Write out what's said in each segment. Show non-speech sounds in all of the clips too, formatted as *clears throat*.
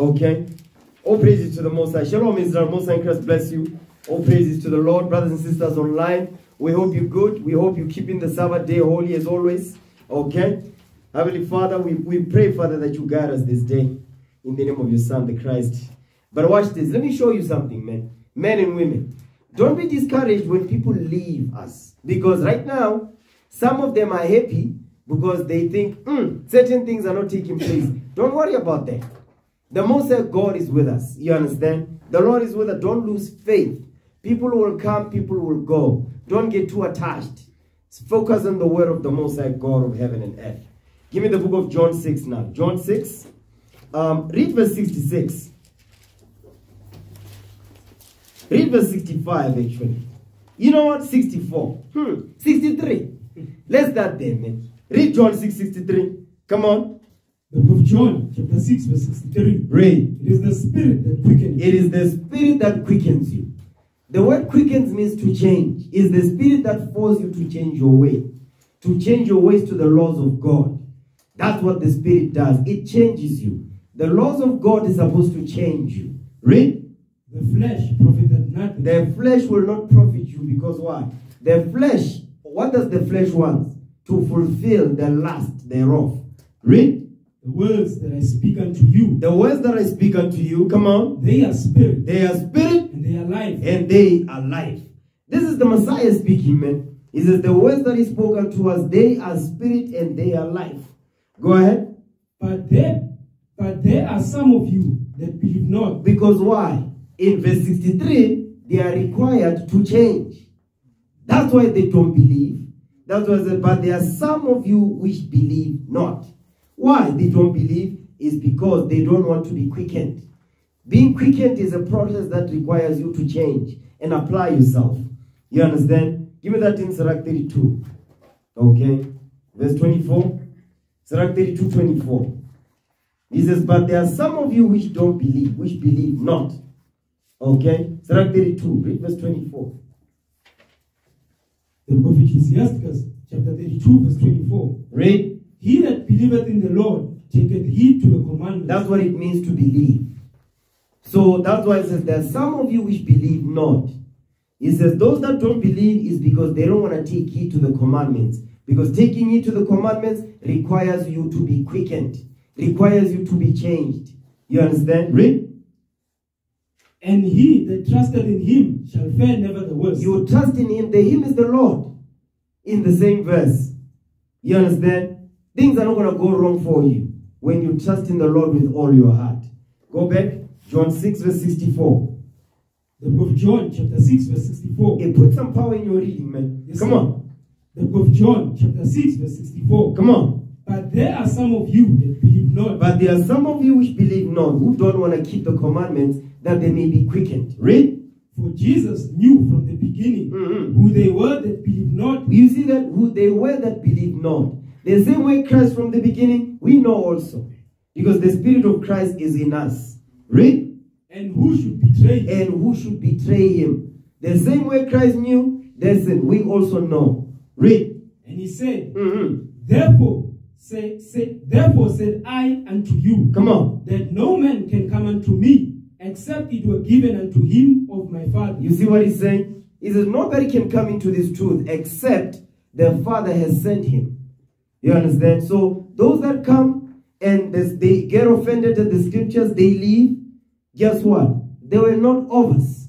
Okay? All praises to the Most High. Shalom, Israel. Most High Christ bless you. All praises to the Lord. Brothers and sisters online, we hope you're good. We hope you're keeping the Sabbath day holy as always. Okay? Heavenly Father, we, we pray, Father, that you guide us this day in the name of your Son, the Christ. But watch this. Let me show you something, man. Men and women. Don't be discouraged when people leave us. Because right now, some of them are happy because they think "Hmm, certain things are not taking place. Don't worry about that. The High God is with us. You understand? The Lord is with us. Don't lose faith. People will come, people will go. Don't get too attached. Focus on the word of the Most High God of heaven and earth. Give me the book of John 6 now. John 6. Um, read verse 66. Read verse 65 actually. You know what? 64. Hmm. 63. Let's start there, man. Read John 6 63. Come on. The book of John, chapter 6, verse 63. Read. It is the spirit that quickens. It is the spirit that quickens you. The word quickens means to change. It's the spirit that forces you to change your way. To change your ways to the laws of God. That's what the spirit does. It changes you. The laws of God is supposed to change you. Read. The flesh profited nothing. The flesh will not profit you because why? The flesh, what does the flesh want? To fulfill the lust thereof. Read. The words that I speak unto you, The words that I speak unto you, come on, they are spirit they are spirit and they are life. and they are life. This is the Messiah speaking, man. He says, The words that he spoke unto us, they are spirit and they are life. Go ahead. But there, but there are some of you that believe not. Because why? In verse 63, they are required to change. That's why they don't believe. That's why I said, but there are some of you which believe not. Why they don't believe is because they don't want to be quickened. Being quickened is a process that requires you to change and apply yourself. You understand? Give me that in Sirach 32. Okay. Verse 24. Sirach 32, 24. He says, but there are some of you which don't believe, which believe not. Okay? Sirach 32, read verse 24. The book of Ecclesiasticus, chapter 32, verse 24. Read. He that believeth in the Lord taketh heed to the commandments. That's what it means to believe. So that's why it says there are some of you which believe not. He says those that don't believe is because they don't want to take heed to the commandments. Because taking heed to the commandments requires you to be quickened, requires you to be changed. You understand? Read. and he that trusted in him shall fare never the worse. You trust in him. The him is the Lord. In the same verse. You understand? Things are not going to go wrong for you when you trust in the Lord with all your heart. Go back. John 6 verse 64. the book of John, chapter 6, verse 64. Hey, put some power in your reading, man. Yes, Come sir. on. The book of John, chapter 6, verse 64. Come on. But there are some of you that believe not. But there are some of you which believe not, who don't want to keep the commandments that they may be quickened. Read. For Jesus knew from the beginning Mhm. who they were that believed not. You see that who they were that believe not. The same way Christ from the beginning, we know also. Because the Spirit of Christ is in us. Read. And who should betray him. and who should betray him. The same way Christ knew, listen, we also know. Read. And he said, Mhm. Therefore, say, say, therefore said I unto you, Come on. that no man can come unto me except it were given unto him of my Father. You see what he's saying? He says, Nobody can come into this truth except the Father has sent him. You understand? So, those that come and they get offended at the scriptures, they leave. Guess what? They were not of us.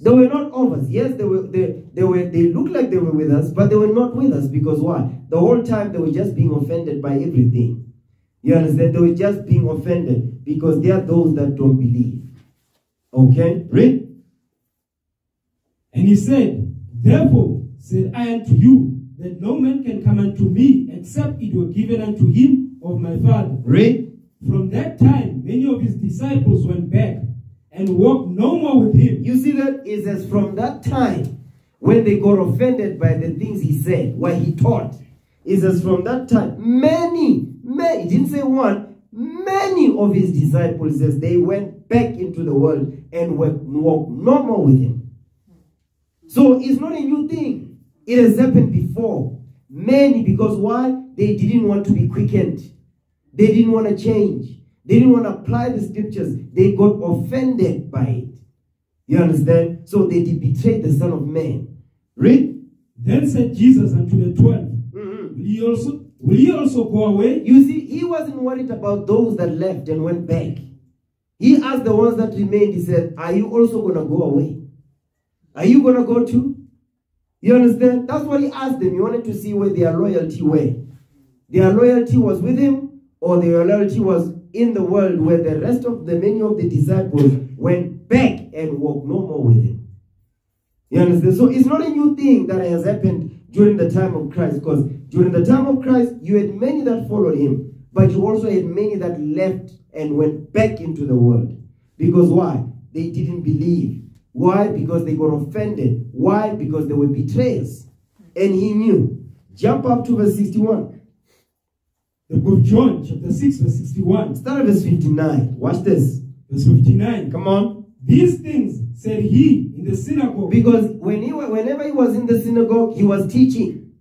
They were not of us. Yes, they were they, they were they looked like they were with us, but they were not with us because why? The whole time they were just being offended by everything. You understand? They were just being offended because they are those that don't believe. Okay? Read. And he said, Therefore said I unto you, that no man can come unto me except it were given unto him of my Father. Read. From that time, many of his disciples went back and walked no more with him. You see that it says from that time when they got offended by the things he said, what he taught. It says from that time, many, many, he didn't say one, many of his disciples says they went back into the world and were, walked no more with him. So it's not a new thing. It has happened before. Many, because why? They didn't want to be quickened. They didn't want to change. They didn't want to apply the scriptures. They got offended by it. You understand? So they did betrayed the Son of Man. Read. Then said Jesus unto the 12 Mhm. Will ye also will also go away? You see, he wasn't worried about those that left and went back. He asked the ones that remained, he said, Are you also going to go away? Are you going to go too? You understand? That's what he asked them. He wanted to see where their loyalty were. Their loyalty was with him, or their loyalty was in the world where the rest of the many of the disciples went back and walked no more with him. You understand? So it's not a new thing that has happened during the time of Christ, because during the time of Christ, you had many that followed him, but you also had many that left and went back into the world. Because why? They didn't believe. Why? Because they got offended. Why? Because they were betrayers. And he knew. Jump up to verse 61. The book of John, chapter 6, verse 61, Start at verse 59. Watch this. verse 59. Come on. These things said he in the synagogue. Because when he, whenever he was in the synagogue, he was teaching.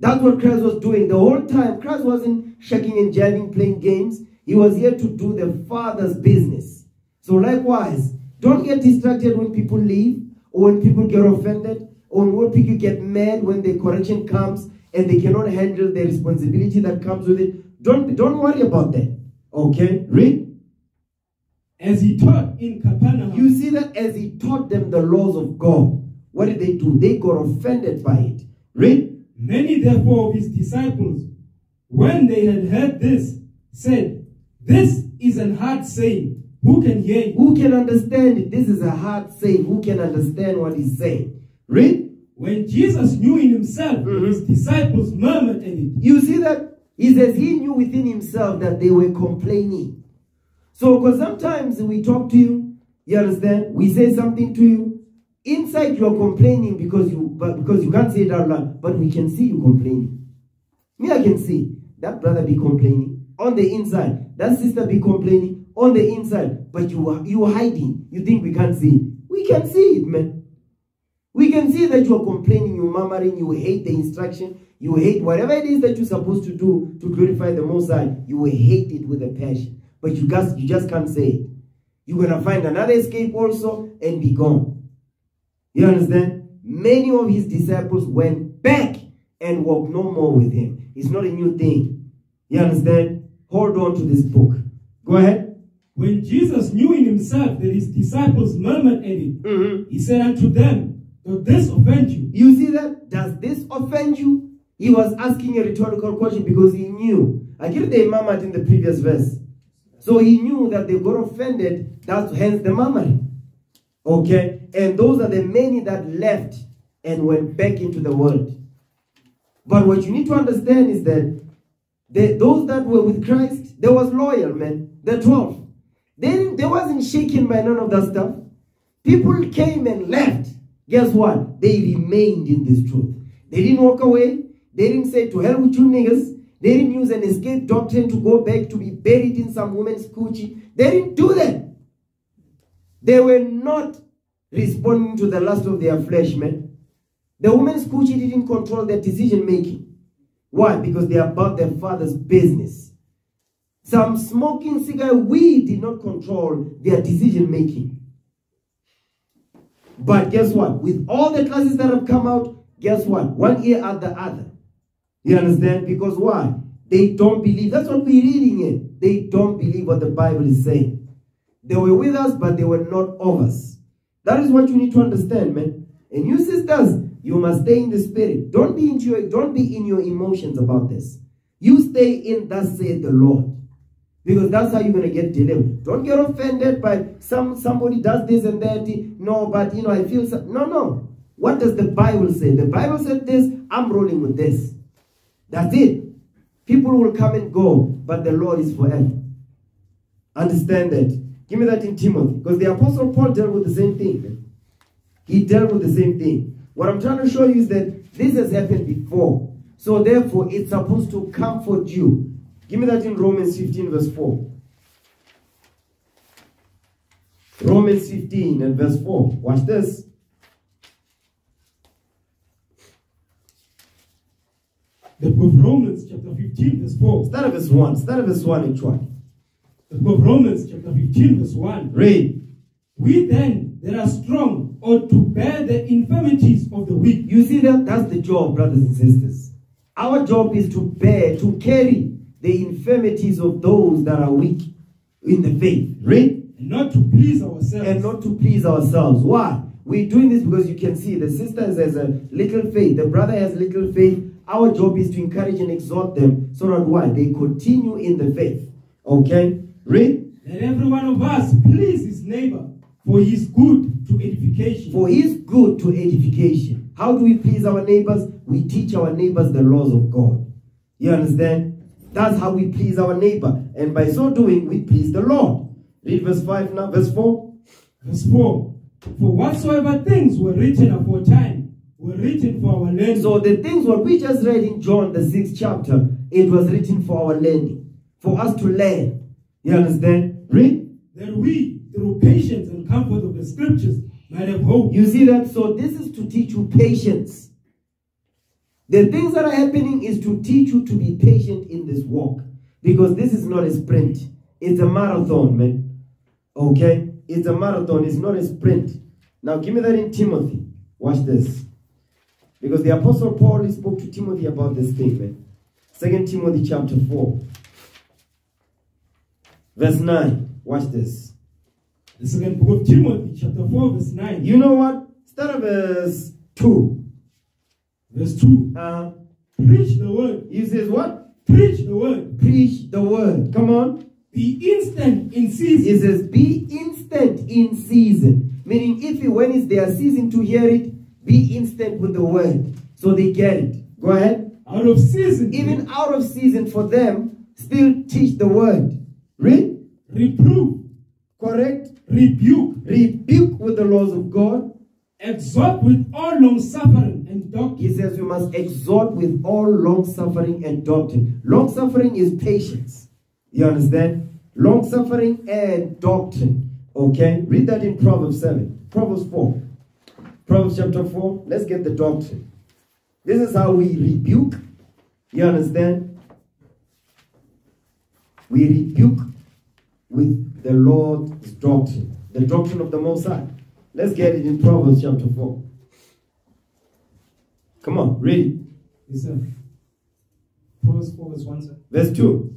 That's what Christ was doing the whole time. Christ wasn't shaking and jiving, playing games. He was here to do the Father's business. So likewise, don't get distracted when people leave or when people get offended or when people get mad when the correction comes and they cannot handle the responsibility that comes with it. Don't, don't worry about that. Okay? Read. as he taught in Capernaum. You see that as he taught them the laws of God, what did they do? They got offended by it. Read. Many therefore of his disciples, when they had heard this, said, This is an hard saying. Who can hear it? Who can understand it? This is a hard saying. Who can understand what he's saying? Read. When Jesus knew in himself, Mhm. his disciples murmured at it. You see that? He says he knew within himself that they were complaining. So, because sometimes we talk to you, you understand? We say something to you. Inside you are complaining because you but because you can't say it out loud, but we can see you complaining. Me, I can see that brother be complaining on the inside, that sister be complaining on the inside, but you are you are hiding. You think we can't see? We can see it, man. We can see that you are complaining, you're murmuring, you hate the instruction, you hate whatever it is that you're supposed to do to glorify the Most High. You will hate it with a passion, but you just you just can't say it. You're gonna find another escape also and be gone. You understand? Many of his disciples went back and walked no more with him. It's not a new thing. You understand? Hold on to this book. Go ahead. When Jesus knew in himself that his disciples murmured at it, Mhm. he said unto them, Does this offend you? You see that? Does this offend you? He was asking a rhetorical question because he knew. I get the murmured in the previous verse. So he knew that they got offended. That's hence the murmuring. Okay? And those are the many that left and went back into the world. But what you need to understand is that the, those that were with Christ, they was loyal, man. The 12. They, they wasn't shaken by none of that stuff. People came and left. Guess what? They remained in this truth. They didn't walk away. They didn't say to hell with you niggas. They didn't use an escape doctrine to go back to be buried in some woman's coochie. They didn't do that. They were not responding to the lust of their flesh, man. The woman's coochie didn't control their decision making. Why? Because they are about their father's business. Some smoking cigar we did not control their decision making. But guess what? With all the classes that have come out, guess what? One ear at the other. You understand? Because why? They don't believe. That's what we're reading it. They don't believe what the Bible is saying. They were with us, but they were not of us. That is what you need to understand, man. And you sisters, you must stay in the spirit. Don't be into your, don't be in your emotions about this. You stay in thus saith the Lord. Because that's how you're gonna get delivered. Don't get offended by some somebody does this and that. No, but you know, I feel so. No, no. What does the Bible say? The Bible said this, I'm rolling with this. That's it. People will come and go, but the Lord is forever. Understand that. Give me that in Timothy. Because the Apostle Paul dealt with the same thing. He dealt with the same thing. What I'm trying to show you is that this has happened before. So therefore, it's supposed to comfort you. Give me that in Romans 15, verse 4. Romans 15 and verse 4. Watch this. The book of Romans, chapter 15, verse 4. Start at verse 1. Start at verse 1 actually. The book of Romans, chapter 15, verse 1. Read. We then that are strong ought to bear the infirmities of the weak. You see that? That's the job, brothers and sisters. Our job is to bear, to carry the infirmities of those that are weak in the faith. Read. And not to please ourselves. And not to please ourselves. Why? We're doing this because you can see the sister has a little faith, the brother has little faith. Our job is to encourage and exhort them so that why? They continue in the faith. Okay? Read. Let every one of us please his neighbor for his good to edification. For his good to edification. How do we please our neighbors? We teach our neighbors the laws of God. You understand? That's how we please our neighbor. And by so doing, we please the Lord. Read verse 5 now, verse 4. Verse 4. For whatsoever things were written aforetime were written for our learning. So the things what we just read in John, the sixth chapter, it was written for our learning, for us to learn. You understand? Read. that we, through patience and comfort of the scriptures, might have hope. You see that? So this is to teach you patience. The things that are happening is to teach you to be patient in this walk. Because this is not a sprint. It's a marathon, man. Okay? It's a marathon. It's not a sprint. Now give me that in Timothy. Watch this. Because the Apostle Paul spoke to Timothy about this thing, man. Second Timothy chapter 4. Verse 9. Watch this. The second book of Timothy, chapter 4, verse 9. You know what? Start at verse 2. Verse 2. Uh, Preach the word. he says what? Preach the word. Preach the word. Come on. Be instant in season. He says be instant in season. Meaning if you, when it's their season to hear it, be instant with the word. So they get it. Go ahead. Out of season. Even out of season for them, still teach the word. Read. Reprove. Correct. Rebuke. Rebuke with the laws of God. Exhort with all long suffering He says we must exhort with all long suffering and doctrine. Long suffering is patience. You understand? Long suffering and doctrine. Okay? Read that in Proverbs 7. Proverbs 4. Proverbs chapter 4. Let's get the doctrine. This is how we rebuke. You understand? We rebuke with the Lord's doctrine. The doctrine of the Most High. Let's get it in Proverbs chapter 4. Come on, read it. Yes, sir. Proverbs 4, verse 1, sir. Verse 2.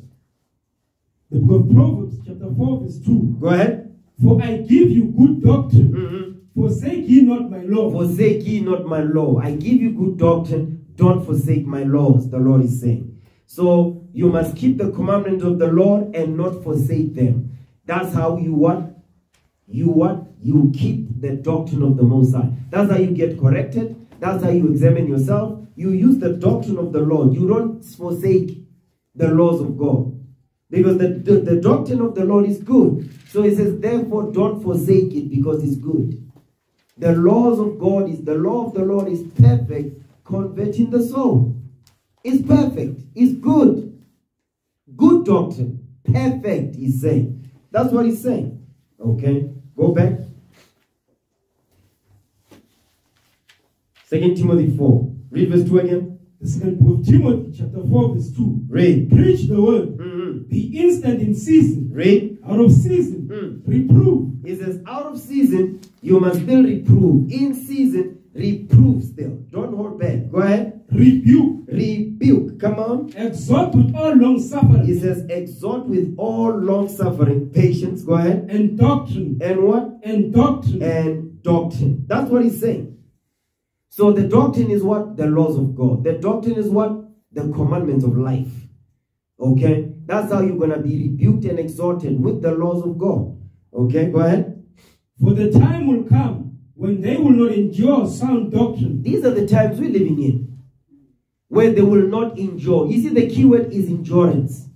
The book of Proverbs, chapter 4, verse 2. Go ahead. For I give you good doctrine. Mhm. Forsake ye not my law. Forsake ye not my law. I give you good doctrine. Don't forsake my laws, the Lord is saying. So you must keep the commandments of the Lord and not forsake them. That's how you what? You what? You keep the doctrine of the Most High. That's how you get corrected. That's how you examine yourself. You use the doctrine of the Lord. You don't forsake the laws of God. Because the, the, the doctrine of the Lord is good. So he says, therefore, don't forsake it because it's good. The laws of God is the law of the Lord is perfect, converting the soul. It's perfect. It's good. Good doctrine. Perfect, he's saying. That's what he's saying. Okay. Go back. Second Timothy 4. Read verse 2 again. The second book of Timothy, chapter 4, verse 2. Read. Preach the word. Mhm. Be instant in season. Read. Out of season. Mm. Reprove. He says, out of season, you must still reprove. In season, reprove still. Don't hold back. Go ahead. Rebuke. Rebuke. Come on. Exhort with all long suffering. He says, exhort with all long suffering, patience. Go ahead. and doctrine. And what? And doctrine. And doctrine. That's what he's saying. So the doctrine is what? The laws of God. The doctrine is what? The commandments of life. Okay? That's how you're going to be rebuked and exhorted with the laws of God. Okay? Go ahead. For the time will come when they will not endure sound doctrine, These are the times we're living in. Where they will not endure. You see, the key word is endurance.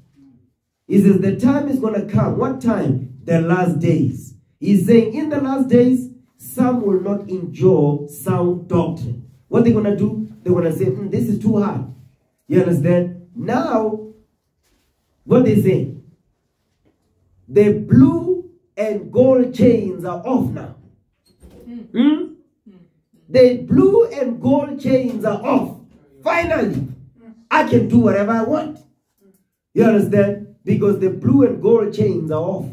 He says the time is going to come. What time? The last days. He's saying in the last days, some will not endure sound doctrine. What they're going to do? They're going to say, "Hmm, this is too hard. You understand? Now, what they say? The blue and gold chains are off now. Hmm? The blue and gold chains are off. Finally, I can do whatever I want. You understand? Because the blue and gold chains are off.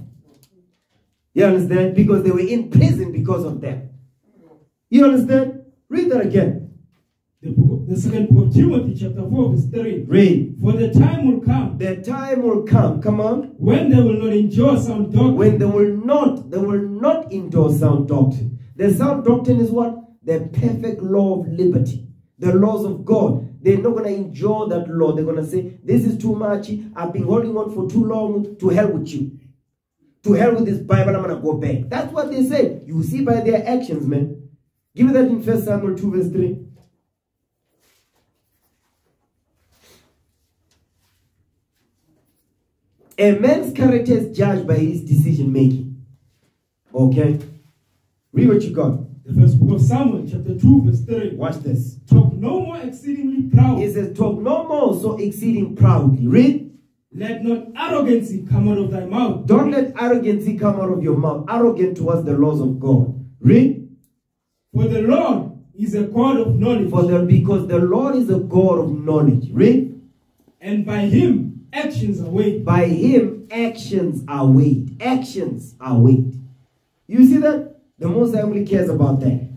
You understand? Because they were in prison because of them. You understand? Read that again. The, book of, the second book of Timothy, chapter 4, verse 3. Read. For the time will come The time will come, come on, when they will not endure sound doctrine, when they will not, they will not endure sound doctrine. The sound doctrine is what? The perfect law of liberty. The laws of God. They're not going to endure that law. They're going to say, this is too much. I've been holding on for too long. To hell with you. To hell with this Bible. I'm going to go back. That's what they say. You see by their actions, man. Give me that in 1 Samuel 2 verse 3. A man's character is judged by his decision making. Okay? Read what you got. the first book of Samuel, chapter 2, verse 3. Watch this. Talk no more exceedingly proud. It says, Talk no more so exceeding proudly. Read. Let not arrogancy come out of thy mouth. Don't let arrogancy come out of your mouth. Arrogant towards the laws of God. Read. For the Lord is a God of knowledge, For the because the Lord is a God of knowledge. Read. and by him actions are weighed. By him actions are weighed. Actions are weighed. You see that? The Most High only cares about that.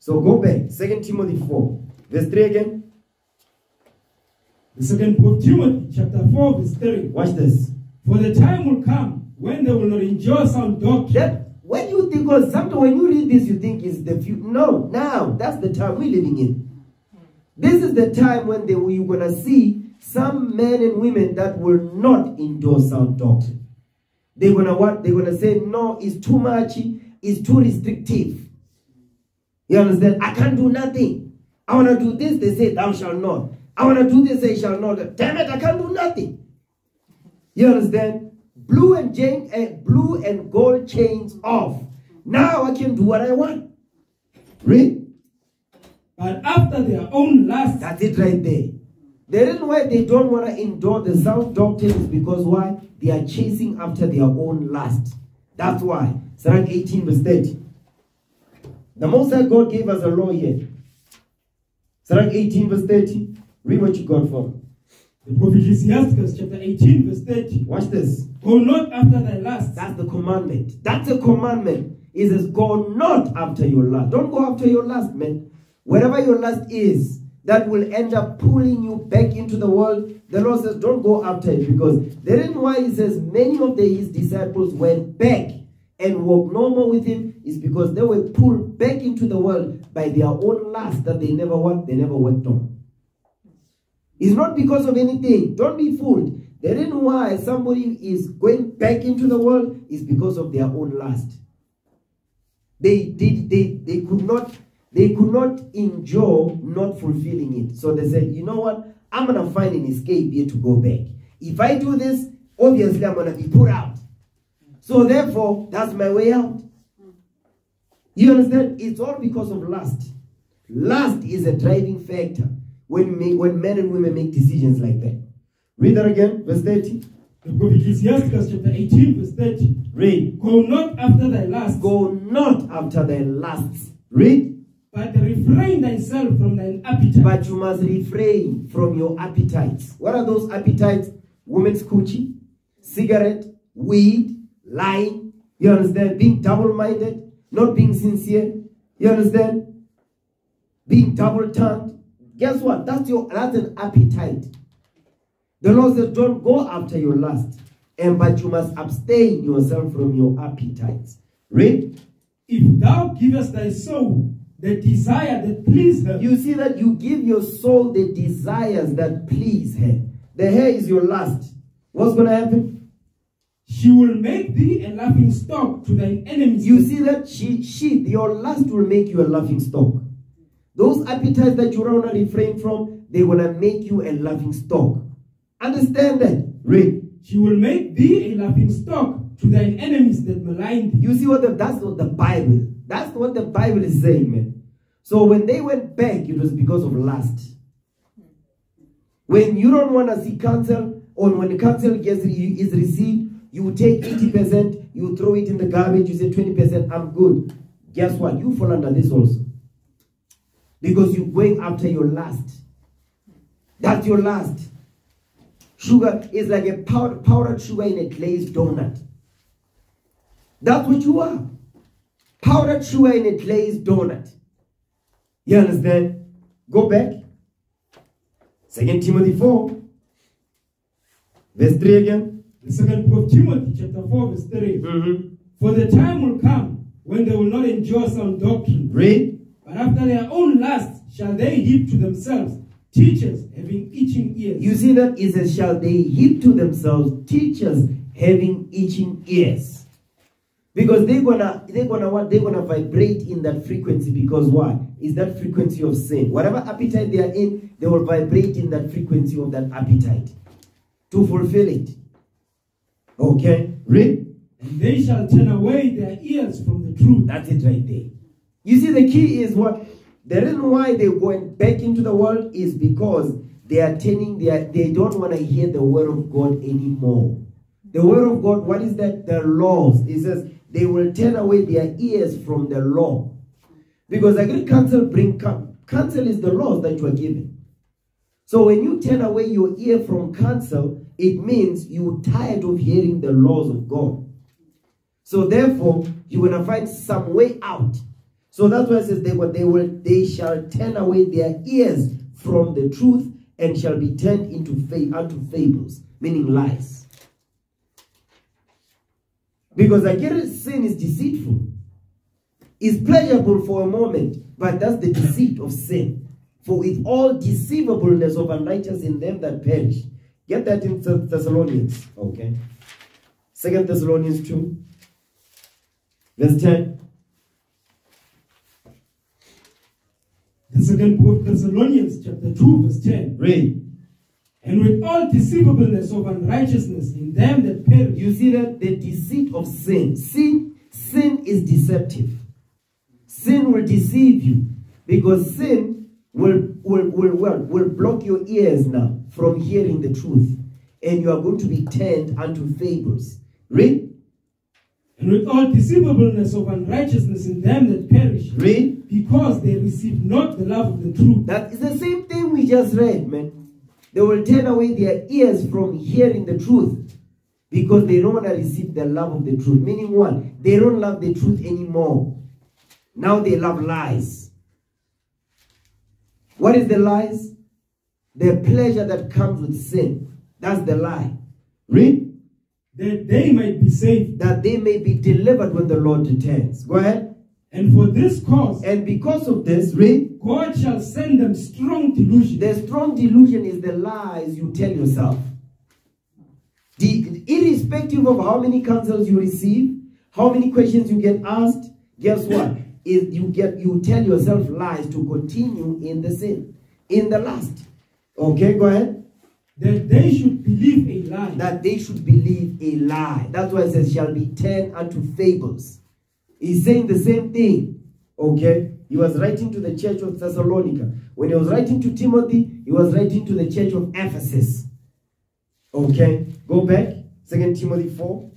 So go back. Second Timothy 4. Verse 3 again. The second book Timothy, chapter 4, verse 3. Watch this. For the time will come when they will not endure sound doctrine, That when you think of something, when you read this, you think is the future. No, now that's the time we're living in. This is the time when they, you're gonna see some men and women that will not endure sound doctrine. They're gonna what? They're gonna say, no, it's too much, it's too restrictive. You understand? I can't do nothing. I wanna do this, they say, thou shalt not. I wanna do this, they shall not. Damn it, I can't do nothing. You understand? Blue and chain, uh, blue and gold chains off. Now I can do what I want. Read. but after their own lust, That's it right there. The reason why they don't want to endure the sound doctrine is because why? They are chasing after their own lust. That's why. Psalm 18 verse 30. The Most High God gave us a law here. Psalm 18 verse 30. Read what you got from. the book of Ecclesiasticus, chapter 18, verse 30. Watch this. Go not after thy lust, That's the commandment. That's a commandment. It says, go not after your lust. Don't go after your lust, man. Wherever your lust is, that will end up pulling you back into the world. The Lord says, don't go after it because the reason why He says many of the, His disciples went back and walked no more with Him is because they were pulled back into the world by their own lust that they never worked, they never worked on. It's not because of anything. Don't be fooled. The reason why somebody is going back into the world is because of their own lust. They did they, they could not they could not endure not fulfilling it. So they said, you know what? I'm gonna find an escape here to go back. If I do this, obviously I'm gonna be put out. So therefore, that's my way out. You understand? It's all because of lust. Lust is a driving factor when, make, when men and women make decisions like that. Read that again, verse 30. the book of Ecclesiasticus, chapter 18, verse 30. Read. Go not after thy lust, Go not after their lusts. Read. but refrain thyself from thine appetite. But you must refrain from your appetites. What are those appetites? Women's coochie, cigarette, weed, lying. You understand? Being double-minded, not being sincere. You understand? Being double-tongued. Guess what? That's your that's an appetite. The Lord says, don't go after your lust. And but you must abstain yourself from your appetites. Read. If thou givest thy soul the desire that please her, You see that you give your soul the desires that please her. The hair is your lust. What's going to happen? she will make thee a laughing stock to thine enemies. You see that she, she, your lust will make you a laughing stock. Those appetites that you want to refrain from, they want to make you a laughing stock. Understand that? Read. She will make thee a laughing stock to thine enemies that malign thee. You see what the, that's what the Bible, that's what the Bible is saying, man. So when they went back, it was because of lust. When you don't want to see counsel, or when the counsel gets is received, you take 80%, you throw it in the garbage, you say 20%, I'm good. Guess what? You fall under this also. Because you're going after your lust. That's your lust. Sugar is like a powder, powdered sugar in a glazed donut. That's what you are. Powdered sugar in a glazed donut. You understand? Go back. Second Timothy 4. Verse 3 again. The second book of Timothy, chapter 4, verse 3. Mm-hmm. For the time will come when they will not endure sound doctrine, Read. But after their own lust shall they heap to themselves teachers having itching ears. You see that it says, shall they heap to themselves teachers having itching ears? Because they're gonna they're gonna what they're gonna vibrate in that frequency because why? Is that frequency of sin. Whatever appetite they are in, they will vibrate in that frequency of that appetite to fulfill it. Okay? Read. and they shall turn away their ears from the truth. That's it right there. You see, the key is what the reason why they went back into the world is because they are turning their they don't want to hear the word of God anymore. The word of God, what is that? The laws. It says they will turn away their ears from the law. Because agri counsel bring coun- counsel is the laws that you are given. So when you turn away your ear from counsel, it means you're tired of hearing the laws of God. So therefore, you're gonna find some way out. So that's why it says they they will they shall turn away their ears from the truth and shall be turned into fa- unto fables, meaning lies. Because again, sin is deceitful. It's pleasurable for a moment, but that's the deceit of sin. For with all deceivableness of unrighteous in them that perish. Get that in Thess- Thessalonians. Okay. Second Thessalonians 2. Verse 10. The second book of Thessalonians, chapter 2, verse 10. Read. And with all deceivableness of unrighteousness in them that perish, You see that the deceit of sin. Sin, sin is deceptive. Sin will deceive you because sin will will will will, will block your ears now from hearing the truth, and you are going to be turned unto fables. Read, and with all deceivableness of unrighteousness in them that perish, read. because they receive not the love of the truth. That is the same thing we just read, man. They will turn away their ears from hearing the truth because they don't want to receive the love of the truth. Meaning what? They don't love the truth anymore. Now they love lies. What is the lies? The pleasure that comes with sin. That's the lie. Read. That they might be saved. That they may be delivered when the Lord returns. Go ahead. And for this cause, And because of this, read. God shall send them strong delusion. The strong delusion is the lies you tell yourself. The, irrespective of how many counsels you receive, how many questions you get asked, guess what? Is you get you tell yourself lies to continue in the sin, in the lust. Okay, go ahead. That they should believe a lie. That they should believe a lie. That's why it says shall be turned unto fables. He's saying the same thing. Okay? He was writing to the church of Thessalonica. When he was writing to Timothy, he was writing to the church of Ephesus. Okay? Go back. Second Timothy 4.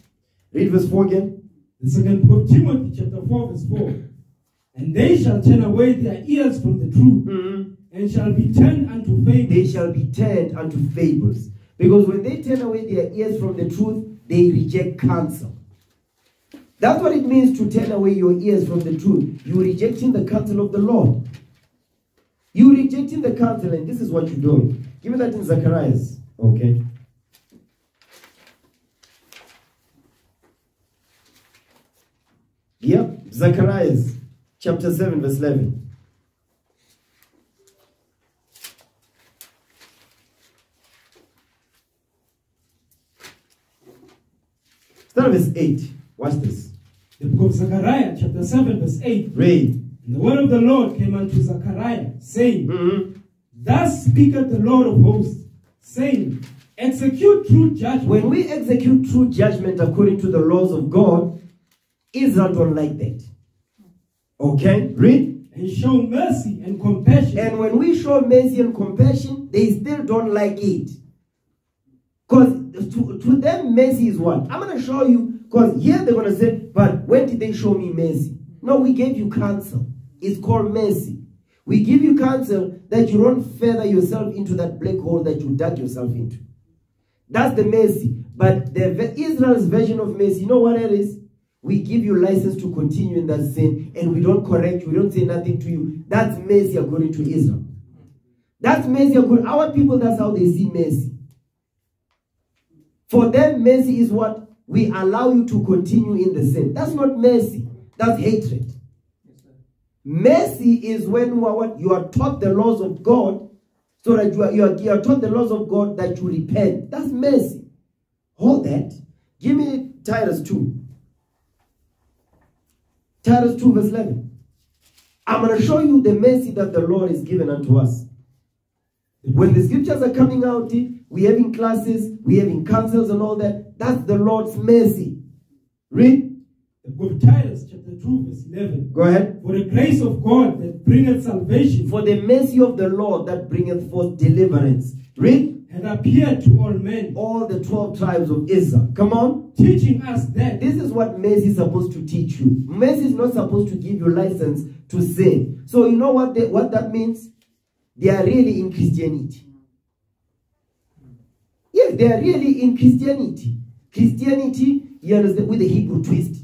Read verse 4 again. The second book Timothy, chapter 4, verse 4. And they shall turn away their ears from the truth, mm-hmm. And shall be turned unto fables. They shall be turned unto fables. Because when they turn away their ears from the truth, they reject counsel. That's what it means to turn away your ears from the truth. You're rejecting the counsel of the Lord. You're rejecting the counsel, and this is what you're doing. Give me that in Zacharias. Okay. Yep, Zacharias chapter 7, verse 11. Start verse 8. Watch this. The book of Zechariah, chapter 7, verse 8. Read. And the word of the Lord came unto Zechariah, saying, Mhm. Thus speaketh the Lord of hosts, saying, Execute true judgment. When we execute true judgment according to the laws of God, Israel don't like that. Okay? Read. and show mercy and compassion. And when we show mercy and compassion, they still don't like it. Because to, to them, mercy is what? I'm going to show you, because here they're going to say, but when did they show me mercy? No, we gave you counsel. It's called mercy. We give you counsel that you don't feather yourself into that black hole that you dug yourself into. That's the mercy. But the Israel's version of mercy, you know what it is? We give you license to continue in that sin and we don't correct you, we don't say nothing to you. That's mercy according to Israel. That's mercy according our people, that's how they see mercy. For them, mercy is what? We allow you to continue in the sin. That's not mercy. That's hatred. Mercy is when you are what? You are taught the laws of God so that you are, you, are, you are taught the laws of God that you repent. That's mercy. Hold that. Give me Titus 2. Titus 2 verse 11. I'm going to show you the mercy that the Lord is given unto us. When the scriptures are coming out, we having classes, we having counsels and all that. That's the Lord's mercy. Read. The book of Titus, chapter 2, verse 11. Go ahead. For the grace of God that bringeth salvation For the mercy of the Lord that bringeth forth deliverance. Read. had appeared to all men, All the 12 tribes of Israel. Come on. teaching us that This is what mercy is supposed to teach you. Mercy is not supposed to give you license to sin. So you know what they, what that means? They are really in Christianity. They are really in Christianity. Christianity, you understand, with the Hebrew twist.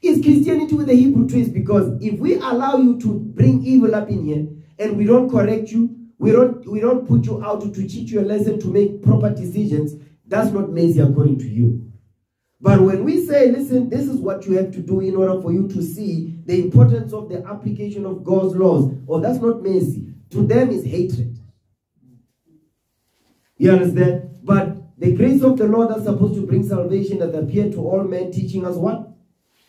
Is Christianity with a Hebrew twist because if we allow you to bring evil up in here and we don't correct you, we don't we don't put you out to, to teach you a lesson to make proper decisions, that's not mercy according to you. But when we say, listen, this is what you have to do in order for you to see the importance of the application of God's laws, oh, that's not mercy. To them is hatred. You understand? But the grace of the Lord that's supposed to bring salvation that appeared to all men, teaching us what?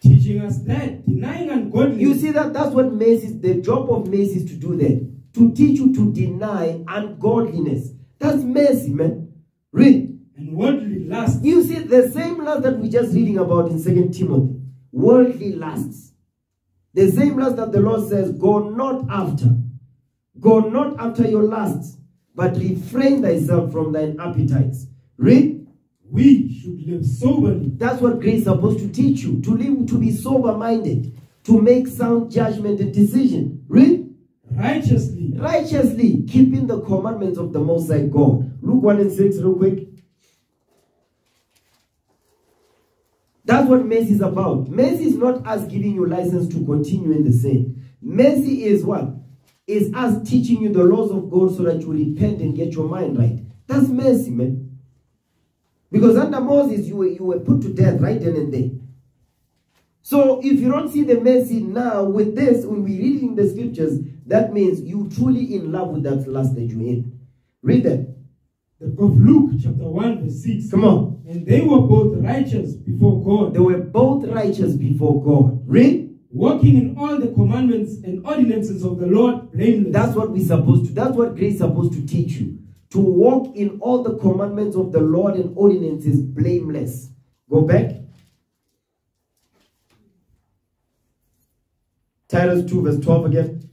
teaching us that denying ungodliness You see that that's what mercy is. The job of mercy is to do that. To teach you to deny ungodliness. That's mercy, man. Read. and worldly lust You see the same lust that we're just reading about in Second Timothy. Worldly lusts. The same lust that the Lord says, go not after. Go not after your lusts, but refrain thyself from thine appetites. Read. we should live soberly That's what grace is supposed to teach you. To live, to be sober-minded. To make sound judgment and decision. Read. righteously righteously keeping the commandments of the Most High God. Luke 1 and 6, real quick. That's what mercy is about. Mercy is not us giving you license to continue in the sin. Mercy is what? Is us teaching you the laws of God so that you repent and get your mind right. That's mercy, man. Because under Moses, you were, you were put to death right then and there. So if you don't see the mercy now with this, when we read in the scriptures, that means you truly in love with that lust that you're in. Read that. the book of Luke chapter 1 verse 6 Come on. and they were both righteous before God They were both righteous before God. Read. Walking in all the commandments and ordinances of the Lord blameless That's what we're supposed to. That's what grace is supposed to teach you. To walk in all the commandments of the Lord and ordinances blameless. Go back. Titus 2 verse 12 again.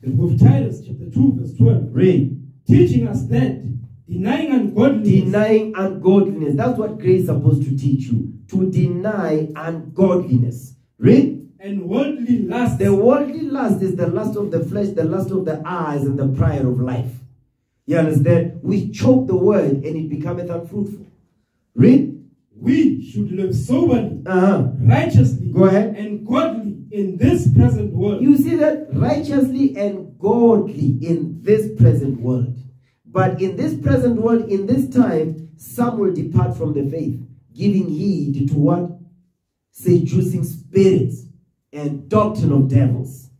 the book of Titus chapter 2 verse 12 Read. teaching us that denying ungodliness Denying ungodliness. That's what grace is supposed to teach you. To deny ungodliness. Read. and worldly lust The worldly lust is the lust of the flesh, the lust of the eyes, and the pride of life. You understand? We choke the word and it becometh unfruitful. Read. we should live soberly Uh-huh. righteously Go ahead. and godly in this present world You see that righteously and godly in this present world. But in this present world, in this time, some will depart from the faith, giving heed to what? Seducing spirits and doctrine of devils.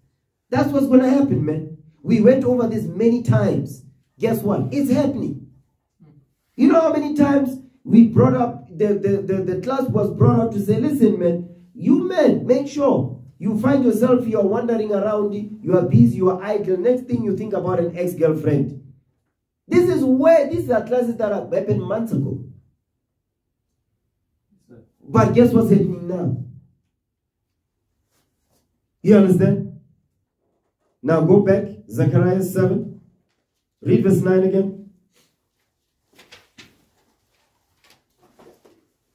That's what's going to happen, man. We went over this many times. Guess what? It's happening. You know how many times we brought up, the, the, the, the class was brought up to say, listen, man, you men, make sure you find yourself, you are wandering around, you are busy, you are idle. Next thing you think about an ex-girlfriend. This is where, these are classes that happened months ago. But guess what's happening now? You understand? Now go back, Zechariah 7. Read verse 9 again.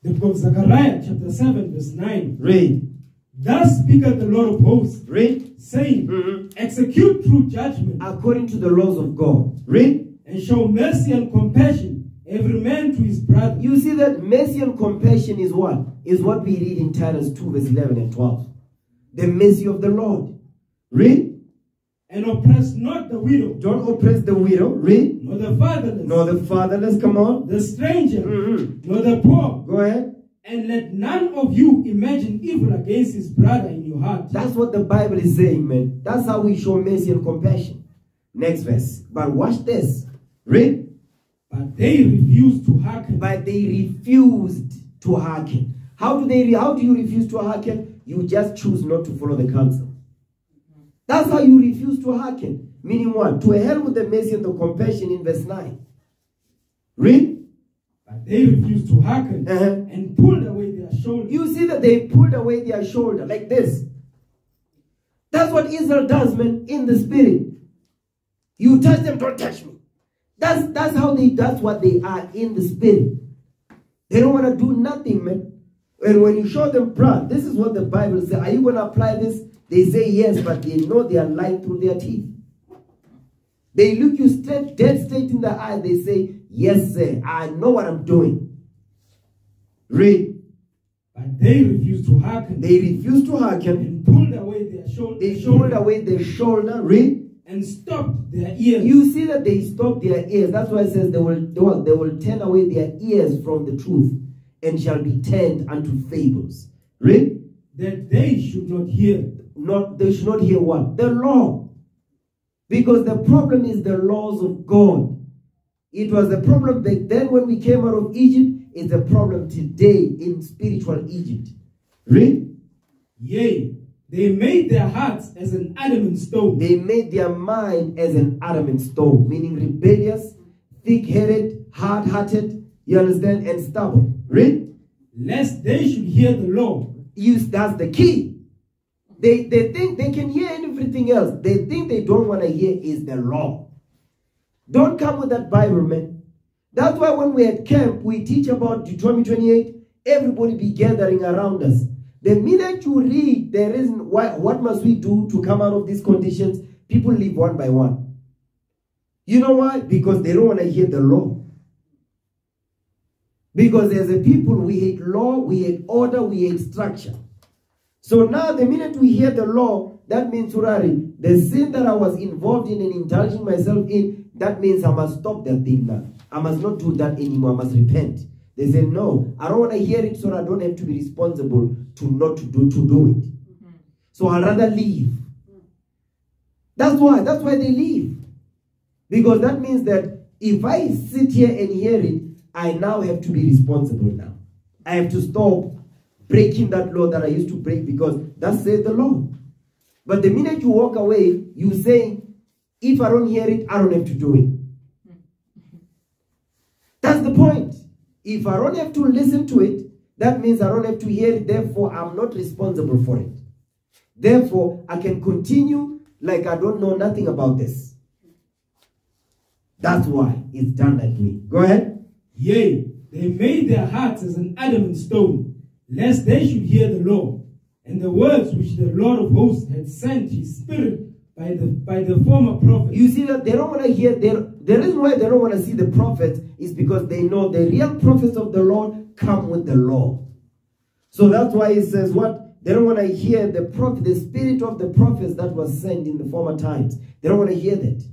the book of Zechariah chapter 7 verse 9 Read. thus speaketh the Lord of hosts Read. saying Mhm. execute true judgment According to the laws of God. Read. and show mercy and compassion, every man to his brother. You see that mercy and compassion is what? Is what we read in Titus 2, verse 11 and 12. The mercy of the Lord. Read. And oppress not the widow, Don't oppress the widow. Read. nor the fatherless, Nor the fatherless. Come on. the stranger, Mhm. nor the poor. Go ahead. And let none of you imagine evil against his brother in your heart. That's what the Bible is saying, man. That's how we show mercy and compassion. Next verse. But watch this. Read. But they refuse to hearken. But they refused to hearken. How do they? How do you refuse to hearken? You just choose not to follow the counsel. That's how you refuse to hearken. Meaning what? To hell with the mercy and the compassion in verse 9. Read. But they refused to hearken Uh-huh. and pulled away their shoulders. You see that they pulled away their shoulder like this. That's what Israel does, man, in the spirit. You touch them, don't touch me. That's that's how they that's what they are in the spirit. They don't want to do nothing, man. And when you show them pride, this is what the Bible says. Are you going to apply this? They say yes, but they know they are lying through their teeth. They look you straight, dead straight in the eye. They say, Yes, sir, I know what I'm doing. Read. But they refused to hearken They refuse to hearken. and pulled away their shoulder. They shoulder pulled away their shoulder. Read. And stopped their ears. You see that they stop their ears. That's why it says they will, they will, they will turn away their ears from the truth and shall be turned unto fables. Read. that they should not hear. Not they should not hear what? The law. Because the problem is the laws of God. It was a problem back then when we came out of Egypt. It's a problem today in spiritual Egypt. Read. Yea, they made their hearts as an adamant stone. They made their mind as an adamant stone, meaning rebellious, thick-headed, hard-hearted, you understand, and stubborn. Read. lest they should hear the law Use that's the key. They they think they can hear everything else. They think they don't want to hear is the law. Don't come with that Bible, man. That's why when we at camp, we teach about Deuteronomy 28. Everybody be gathering around us. The minute you read, the reason why, what must we do to come out of these conditions? People leave one by one. You know why? Because they don't want to hear the law. Because as a people, we hate law, we hate order, we hate structure. So now, the minute we hear the law, that means, Surari, the sin that I was involved in and indulging myself in, that means I must stop that thing now. I must not do that anymore. I must repent. They say, no, I don't want to hear it so I don't have to be responsible to not to do, to do it. Mm-hmm. So I'd rather leave. That's why, that's why they leave. Because that means that if I sit here and hear it, I now have to be responsible now. I have to stop breaking that law that I used to break because that says the law. But the minute you walk away, you say, if I don't hear it, I don't have to do it. That's the point. If I don't have to listen to it, that means I don't have to hear it, therefore I'm not responsible for it. Therefore, I can continue like I don't know nothing about this. That's why it's done that way. Go ahead. Yea, they made their hearts as an adamant stone, lest they should hear the law, and the words which the Lord of hosts had sent his spirit by the by the former prophet. You see that they don't want to hear their the reason why they don't want to see the prophets is because they know the real prophets of the Lord come with the law. So that's why it says what they don't want to hear the prophet, the spirit of the prophets that was sent in the former times. They don't want to hear that.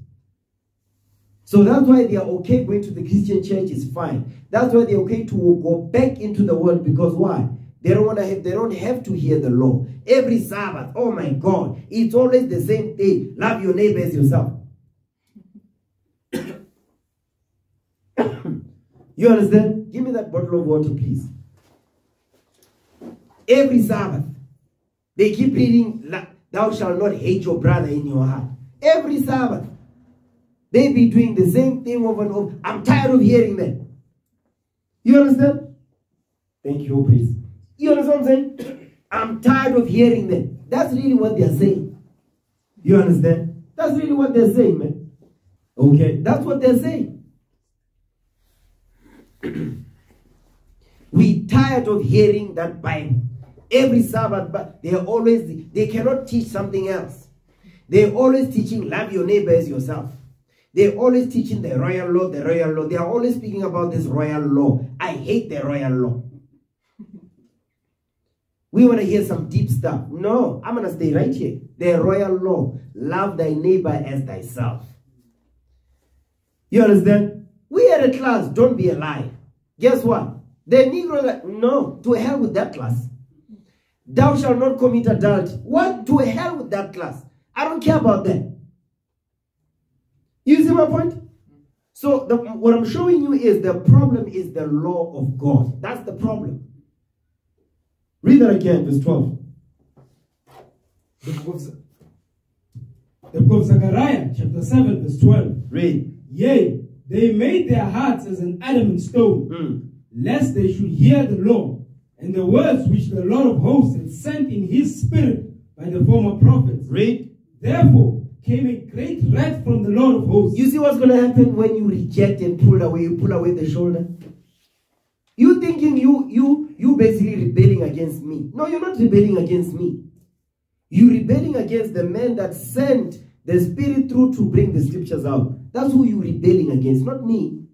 So that's why they are okay going to the Christian church is fine. That's why they're okay to go back into the world because why? They don't want to have, they don't have to hear the law. Every Sabbath, oh my God, it's always the same thing. Love your neighbor as yourself. You understand? Give me that bottle of water, please. Every Sabbath, they keep reading, Thou shalt not hate your brother in your heart. Every Sabbath. They be doing the same thing over and over. I'm tired of hearing that. You understand? Thank you, please. You understand what I'm saying? *clears throat* I'm tired of hearing that. That's really what they're saying. You understand? That's really what they're saying, man. Okay, that's what they're saying. *clears throat* we tired of hearing that Bible. Every Sabbath, but they're always, they cannot teach something else. They're always teaching love your neighbor as yourself. They're always teaching the royal law, the royal law. They are always speaking about this royal law. I hate the royal law. *laughs* We want to hear some deep stuff. No, I'm going to stay right here. The royal law. Love thy neighbor as thyself. You understand? Class, don't be a liar. Guess what? The Negro, no, to hell with that class. Thou shalt not commit adultery. What? To hell with that class. I don't care about that. You see my point? So the, what I'm showing you is the problem is the law of God. That's the problem. Read that again, verse 12. The book of, the book of Zechariah, chapter 7, verse 12. Read. Yea, they made their hearts as an adamant stone, Mm. lest they should hear the law and the words which the Lord of hosts had sent in his spirit by the former prophets. Read. Therefore came a great wrath from the Lord of hosts. You see what's going to happen when you reject and pull away, you pull away the shoulder? You thinking you you you basically rebelling against me. No, you're not rebelling against me. You're rebelling against the man that sent the spirit through to bring the scriptures out. That's who you're rebelling against, not me.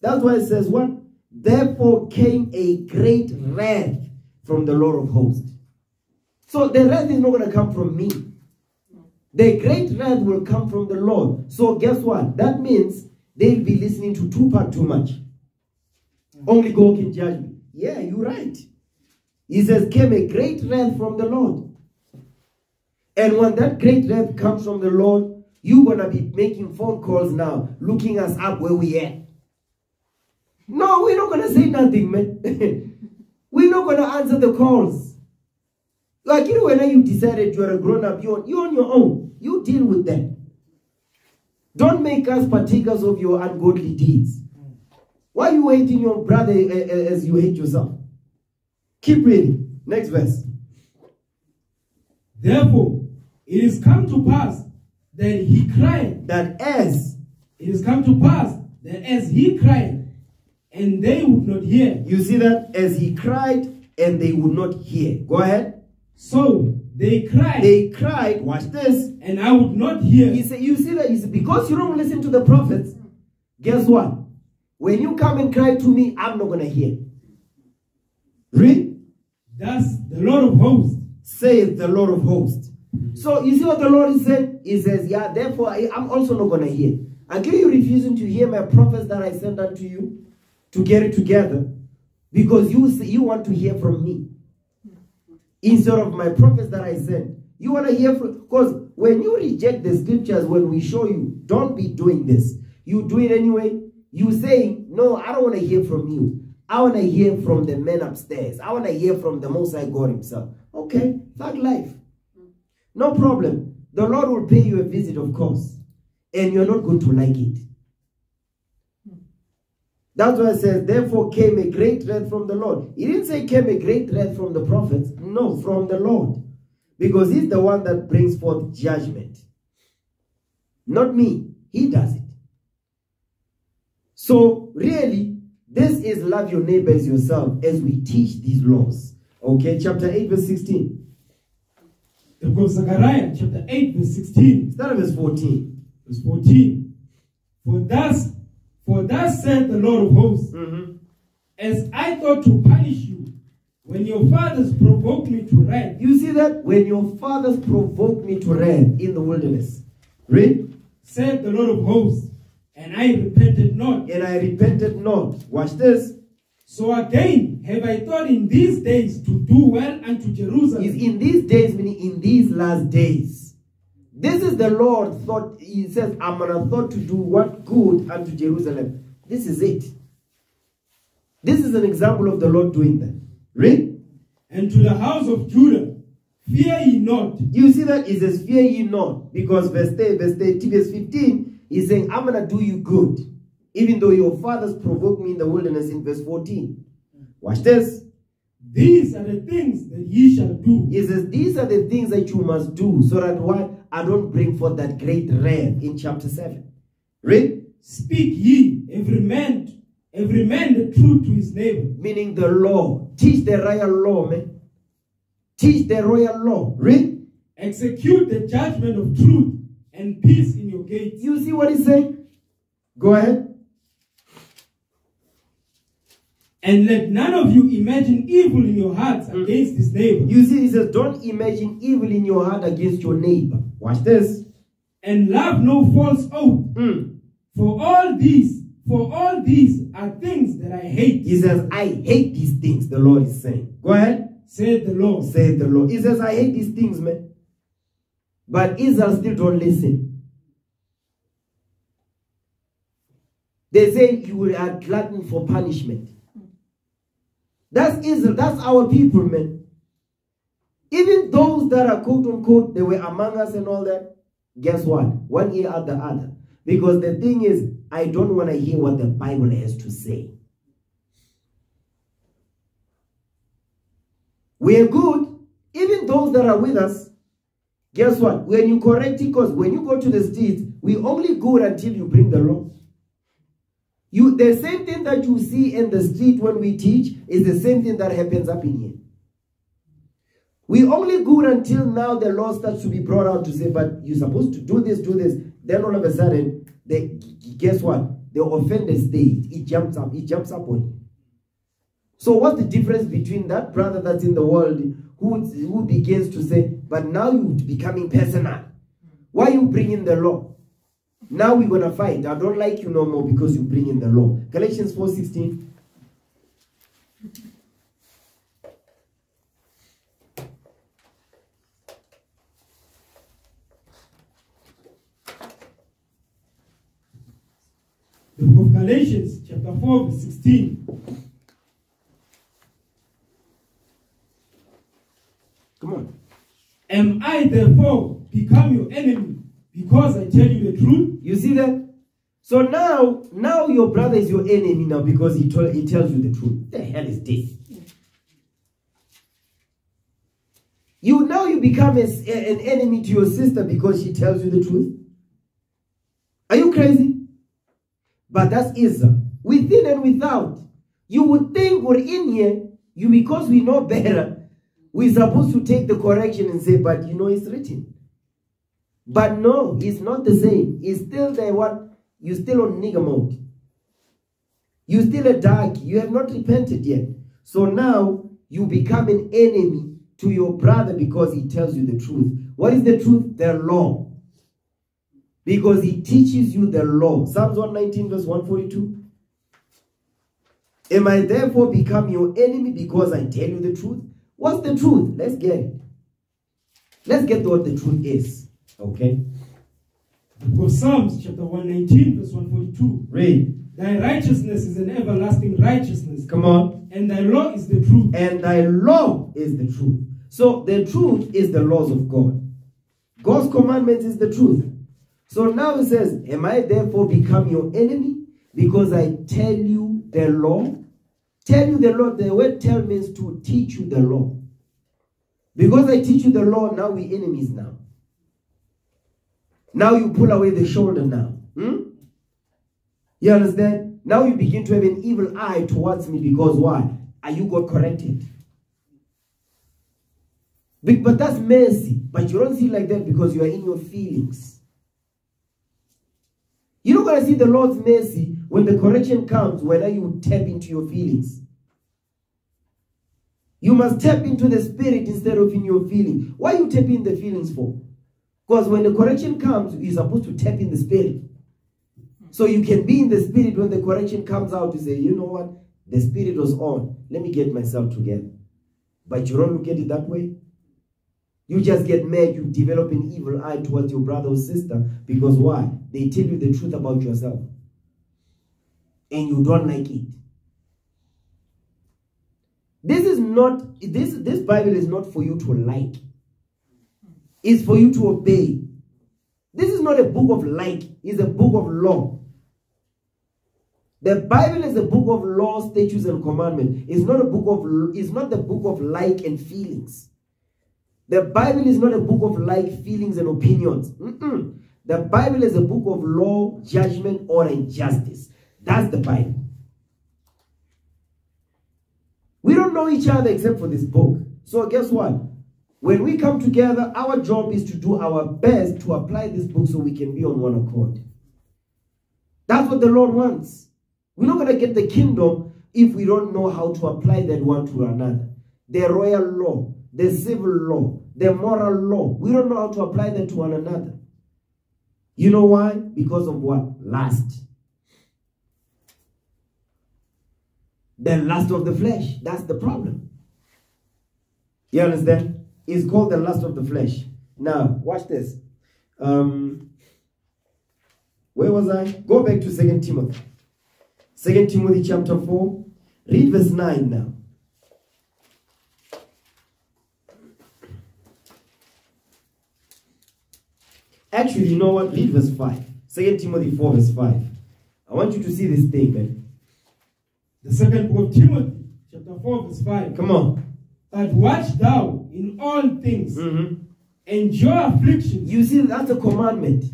That's why it says what? Therefore came a great wrath from the Lord of hosts. So the wrath is not going to come from me. The great wrath will come from the Lord. So guess what? That means they'll be listening to Tupac too much. Only God can judge me. Yeah, you're right. He says, came a great wrath from the Lord. And when that great wrath comes from the Lord, you're going to be making phone calls now, looking us up where we at. No, we're not going to say nothing, man. *laughs* we're not going to answer the calls. Like you know, when you decided you're a grown up, you're, you're on your own. You deal with that. Don't make us partakers of your ungodly deeds. Why are you hating your brother eh, eh, as you hate yourself? Keep reading. Next verse. Therefore, it is come to pass that he cried, That as it is come to pass that as he cried, and they would not hear, you see that as he cried and they would not hear. Go ahead. so they cried, They cried. Watch this. and I would not hear. He said, you see that? He said, because you don't listen to the prophets, guess what? When you come and cry to me, I'm not gonna hear. Read. Thus the Lord of hosts saith the Lord of hosts. So you see what the Lord is saying? He says, Yeah, therefore I, am also not gonna hear. Until you refusing to hear my prophets that I sent unto you to get it together, because you you want to hear from me instead of my prophets that I sent. You want to hear from because when you reject the scriptures, when we show you, don't be doing this. You do it anyway. You saying, No, I don't want to hear from you. I want to hear from the men upstairs. I want to hear from the Most High God Himself. Okay, that life. No problem. The Lord will pay you a visit, of course. And you're not going to like it. That's why it says, therefore came a great wrath from the Lord. He didn't say came a great wrath from the prophets. No, from the Lord. Because he's the one that brings forth judgment. Not me. He does it. So, really, this is love your neighbors yourself as we teach these laws. Okay, chapter 8, verse 16. The book of Zechariah, chapter 8, verse 16, Start at verse 14. verse 14. For thus, for thus said the Lord of hosts, Mhm. as I thought to punish you when your fathers provoked me to wrath, You see that? When your fathers provoked me to wrath in the wilderness. Read. said the Lord of hosts, and I repented not. And I repented not. Watch this. So again have I thought in these days to do well unto Jerusalem? Is in these days, meaning in these last days. This is the Lord thought. He says, I'm gonna thought to do what good unto Jerusalem. This is it. This is an example of the Lord doing that. Read. And to the house of Judah, fear ye not, You see that it says, Fear ye not. Because verse 10, verse 13, verse 15, he's saying, I'm gonna do you good. Even though your fathers provoked me in the wilderness in verse 14. Watch this. these are the things that ye shall do. He says, These are the things that you must do so that what I don't bring forth that great wrath in chapter 7. Read. Speak ye, every man, every man the truth to his neighbor. Meaning the law. Teach the royal law, man. Teach the royal law. Read. Execute the judgment of truth and peace in your gates. You see what he's saying? Go ahead. And let none of you imagine evil in your hearts against his neighbor. You see, he says, don't imagine evil in your heart against your neighbor. Watch this. And love no false oath. Mm. For all these, for all these are things that I hate, He says, I hate these things, the Lord is saying. Go ahead. said the Lord. Said the Lord. He says, I hate these things, man. But Israel still don't listen. They say you are glutton for punishment. That's Israel. That's our people, man. Even those that are quote unquote, they were among us and all that. Guess what? One ear out the other. Because the thing is, I don't want to hear what the Bible has to say. We're good. Even those that are with us, guess what? When you correct it, because when you go to the streets, we only good until you bring the law. You, the same thing that you see in the street when we teach is the same thing that happens up in here. We only good until now the law starts to be brought out to say, but you're supposed to do this, do this. Then all of a sudden, they, guess what? The offender stays. It jumps up. It jumps up on you. So what's the difference between that brother that's in the world who, who begins to say, but now you're becoming personal. Why you bringing the law? Now we're going to fight. I don't like you no more because you bring in the law. Galatians 4.16. The book of Galatians, chapter 4, verse 16. Come on. Am I therefore become your enemy because I tell you the truth? You see that? So now, now your brother is your enemy now because he, told, he tells you the truth. The hell is this? You now you become a, an enemy to your sister because she tells you the truth. Are you crazy? But that's Israel. Within and without. You would think we're in here, you because we know better, we're supposed to take the correction and say, but you know it's written. But no, it's not the same. It's still the what you're still on nigger mode. You're still a dark. You have not repented yet. So now you become an enemy to your brother because he tells you the truth. What is the truth? The law. Because he teaches you the law. Psalms 119 verse 142. Am I therefore become your enemy because I tell you the truth? What's the truth? Let's get it. Let's get what the truth is. Okay? The book of Psalms, chapter 119, verse 142. Read. Thy righteousness is an everlasting righteousness, Come on. and thy law is the truth. And thy law is the truth. So the truth is the laws of God. God's commandments is the truth. So now it says, Am I therefore become your enemy? Because I tell you the law. Tell you the law. The word tell means to teach you the law. Because I teach you the law, now we enemies now. Now you pull away the shoulder now. Hmm? You understand? Now you begin to have an evil eye towards me because why? Are you got corrected? But that's mercy. But you don't see like that because you are in your feelings. You're not going to see the Lord's mercy when the correction comes, whether you tap into your feelings. You must tap into the spirit instead of in your feelings. Why you tap in the feelings for? Because when the correction comes, you're supposed to tap in the spirit. So you can be in the spirit when the correction comes out to say, you know what? The spirit was on. Let me get myself together. But you don't look at it that way. You just get mad. You develop an evil eye towards your brother or sister because why? They tell you the truth about yourself. And you don't like it. This is not, this, this Bible is not for you to like. It's for you to obey. This is not a book of like, it's a book of law. The Bible is a book of law, statutes, and commandments. It's not a book of it's not the book of like and feelings. The Bible is not a book of like, feelings, and opinions. Mm-mm. The Bible is a book of law, judgment, order, and justice. That's the Bible. We don't know each other except for this book. So guess what? When we come together, our job is to do our best to apply this book so we can be on one accord. That's what the Lord wants. We're not going to get the kingdom if we don't know how to apply that one to another. The royal law, the civil law, the moral law. We don't know how to apply that to one another. You know why? Because of what? Lust. The lust of the flesh. That's the problem. You understand? It's called the lust of the flesh. Now, watch this. Um, where was I? Go back to Second Timothy. Second Timothy chapter 4. Read verse 9 now. Actually, you know what? Read verse 5. 2 Timothy 4, verse 5. I want you to see this thing, man. The second book of Timothy, chapter 4, verse 5. Come on. But watch thou in all things, Mhm. endure afflictions, You see, that's a commandment.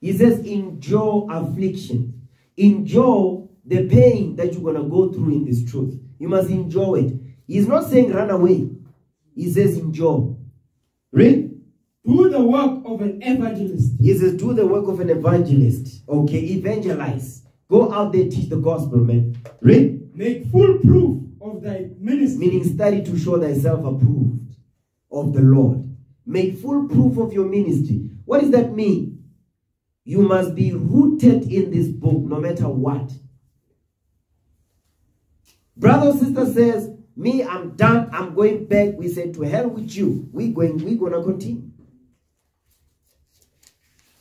He says, endure affliction. Endure the pain that you're going to go through in this truth. You must enjoy it. He's not saying run away. He says endure. Read. do the work of an evangelist, He says, do the work of an evangelist. Okay, evangelize. Go out there, teach the gospel, man. Read. make full proof of thy ministry, Meaning, study to show thyself approved of the Lord. Make full proof of your ministry. What does that mean? You must be rooted in this book no matter what. Brother sister says, Me, I'm done, I'm going back. We said, To hell with you. We going, we gonna continue.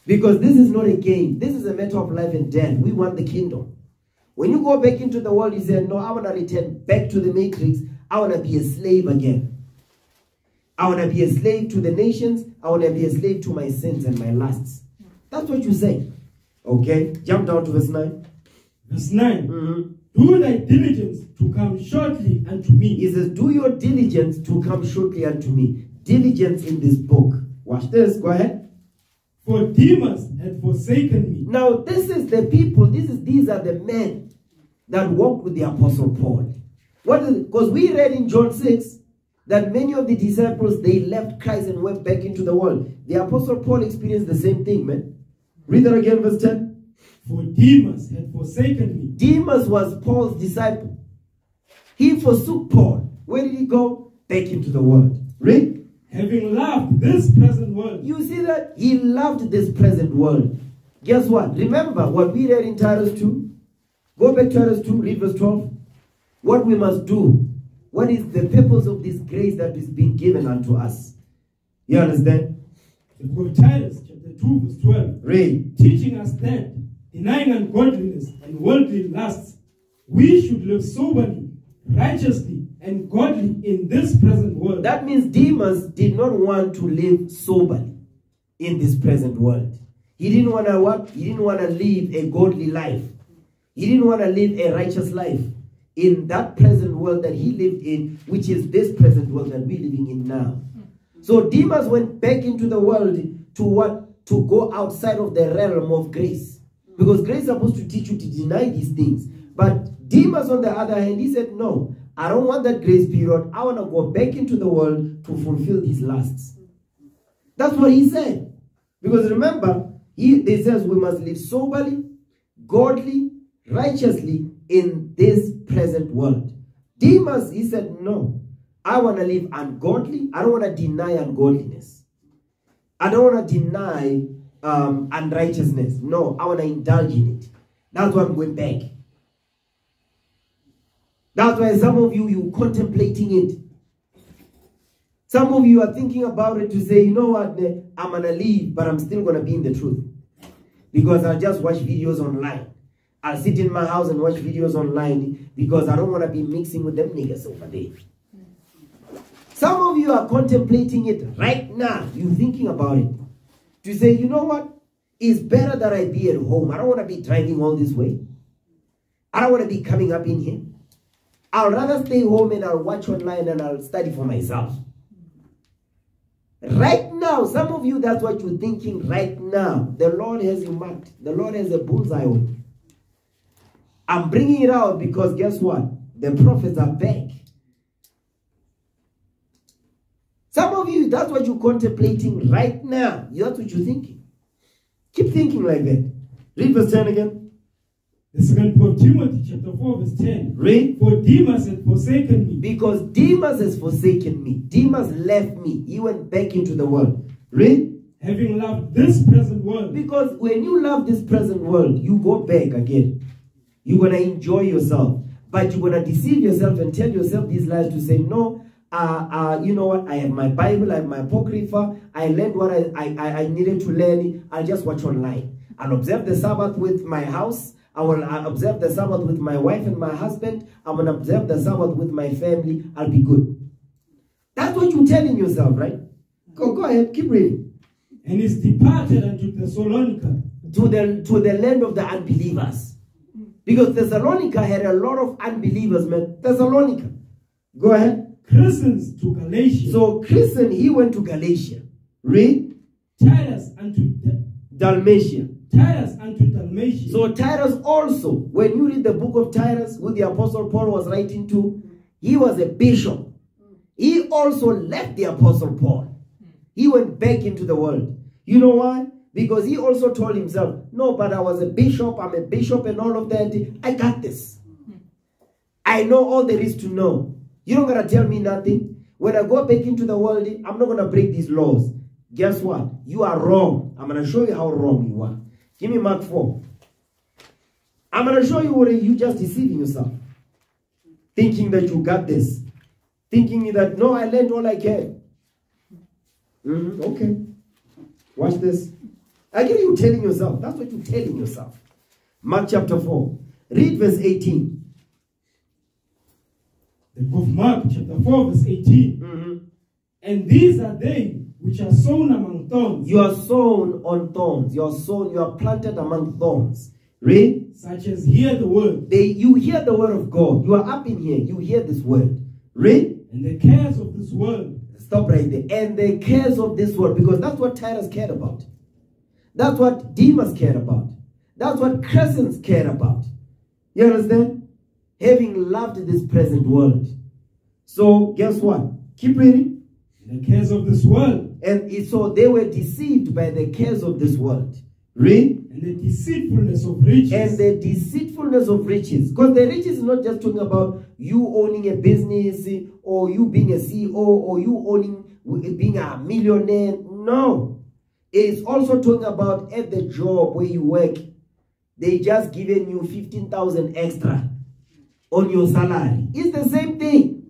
Because this is not a game. This is a matter of life and death. We want the kingdom. When you go back into the world, you say, No, I want to return back to the matrix. I want to be a slave again. I want to be a slave to the nations. I want to be a slave to my sins and my lusts. That's what you say. Okay? Jump down to verse 9. verse 9. Mhm. Do thy diligence to come shortly unto me. He says, Do your diligence to come shortly unto me. Diligence in this book. Watch this. Go ahead. For Demas had forsaken me, Now, this is the people, this is these are the men that walked with the apostle Paul. What is because we read in John 6 that many of the disciples they left Christ and went back into the world. The apostle Paul experienced the same thing, man. Read that again, verse 10. for Demas had forsaken me, Demas was Paul's disciple. He forsook Paul. Where did he go? Back into the world. Read. Having loved this present world, You see that? He loved this present world. Guess what? Remember what we read in Titus 2? Go back to Titus 2, read verse 12. What we must do. What is the purpose of this grace that is being given unto us? You understand? the book of Titus, chapter 2, verse 12. Read. teaching us that, denying ungodliness and worldly lusts, we should live soberly, righteously, and godly in this present world. That means Demas did not want to live soberly in this present world. He didn't want to what? He didn't want to live a godly life. He didn't want to live a righteous life in that present world that he lived in, which is this present world that we're living in now. So Demas went back into the world to what? To go outside of the realm of grace. Because grace is supposed to teach you to deny these things. But Demas, on the other hand, he said, No, I don't want that grace period. I want to go back into the world to fulfill his lusts. That's what he said. Because remember, he they says we must live soberly, godly, righteously in this present world. Demas, he said, No, I want to live ungodly. I don't want to deny ungodliness. I don't want to deny um, unrighteousness. No, I want to indulge in it. That's why I'm going back. That's why some of you, you contemplating it. Some of you are thinking about it to say, you know what, I'm going to leave, but I'm still going to be in the truth. Because I'll just watch videos online. I'll sit in my house and watch videos online because I don't want to be mixing with them niggas over there. Some of you are contemplating it right now. You're thinking about it. To say, you know what? It's better that I be at home. I don't want to be driving all this way. I don't want to be coming up in here. I'll rather stay home and I'll watch online and I'll study for myself. Right now, some of you, that's what you're thinking right now. The Lord has you marked. The Lord has a bullseye on you. I'm bringing it out because guess what? The prophets are back. Some of you, that's what you're contemplating right now. That's what you're thinking. Keep thinking like that. Read verse 10 again. The second of Timothy, chapter 4, verse 10. Read. For Demas had forsaken me, Because Demas has forsaken me. Demas left me. He went back into the world. Read. having loved this present world, Because when you love this present world, you go back again. You're going to enjoy yourself. But you're going to deceive yourself and tell yourself these lies to say, no, uh, uh, you know what? I have my Bible, I have my Apocrypha. I learned what I, I, I- I needed to learn. I'll just watch online. I'll observe the Sabbath with my house. I will observe the Sabbath with my wife and my husband. I'm going to observe the Sabbath with my family. I'll be good. That's what you're telling yourself, right? Go, go ahead, keep reading. and is departed unto Thessalonica, to the to the land of the unbelievers. Because Thessalonica had a lot of unbelievers, man. Thessalonica. Go ahead. Christians to Galatia, So Christian, he went to Galatia. Read Titus unto Da- Dalmatia. Unto Dalmatia. So Titus also, when you read the book of Titus, who the apostle Paul was writing to, he was a bishop. He also left the apostle Paul. He went back into the world. You know why? Because he also told himself, no, but I was a bishop, I'm a bishop and all of that. I got this. I know all there is to know. You don't gotta tell me nothing. When I go back into the world, I'm not gonna break these laws. Guess what? You are wrong. I'm gonna show you how wrong you are. Give me Mark 4. I'm gonna show you what you just deceiving yourself. Thinking that you got this. Thinking that no, I learned all I can. Mhm, okay. Watch this. Again, you telling yourself. That's what you're telling yourself. Mark chapter 4. Read verse 18. the book of Mark, chapter 4, verse 18. Mhm. And these are they which are sown among thorns, You are sown on thorns. You are sown, you are planted among thorns. Read. such as hear the word, They, you hear the word of God. You are up in here. You hear this word. Read. and the cares of this world, Stop right there. And the cares of this world, because that's what Titus cared about. That's what Demas cared about. That's what Crescens cared about. You understand? Having loved this present world. So, guess what? Keep reading. The cares of this world, And so they were deceived by the cares of this world. Read. and the deceitfulness of riches, And the deceitfulness of riches. Because the riches is not just talking about you owning a business or you being a CEO or you owning being a millionaire. No. It's also talking about at the job where you work. They just given you 15,000 extra on your salary. It's the same thing.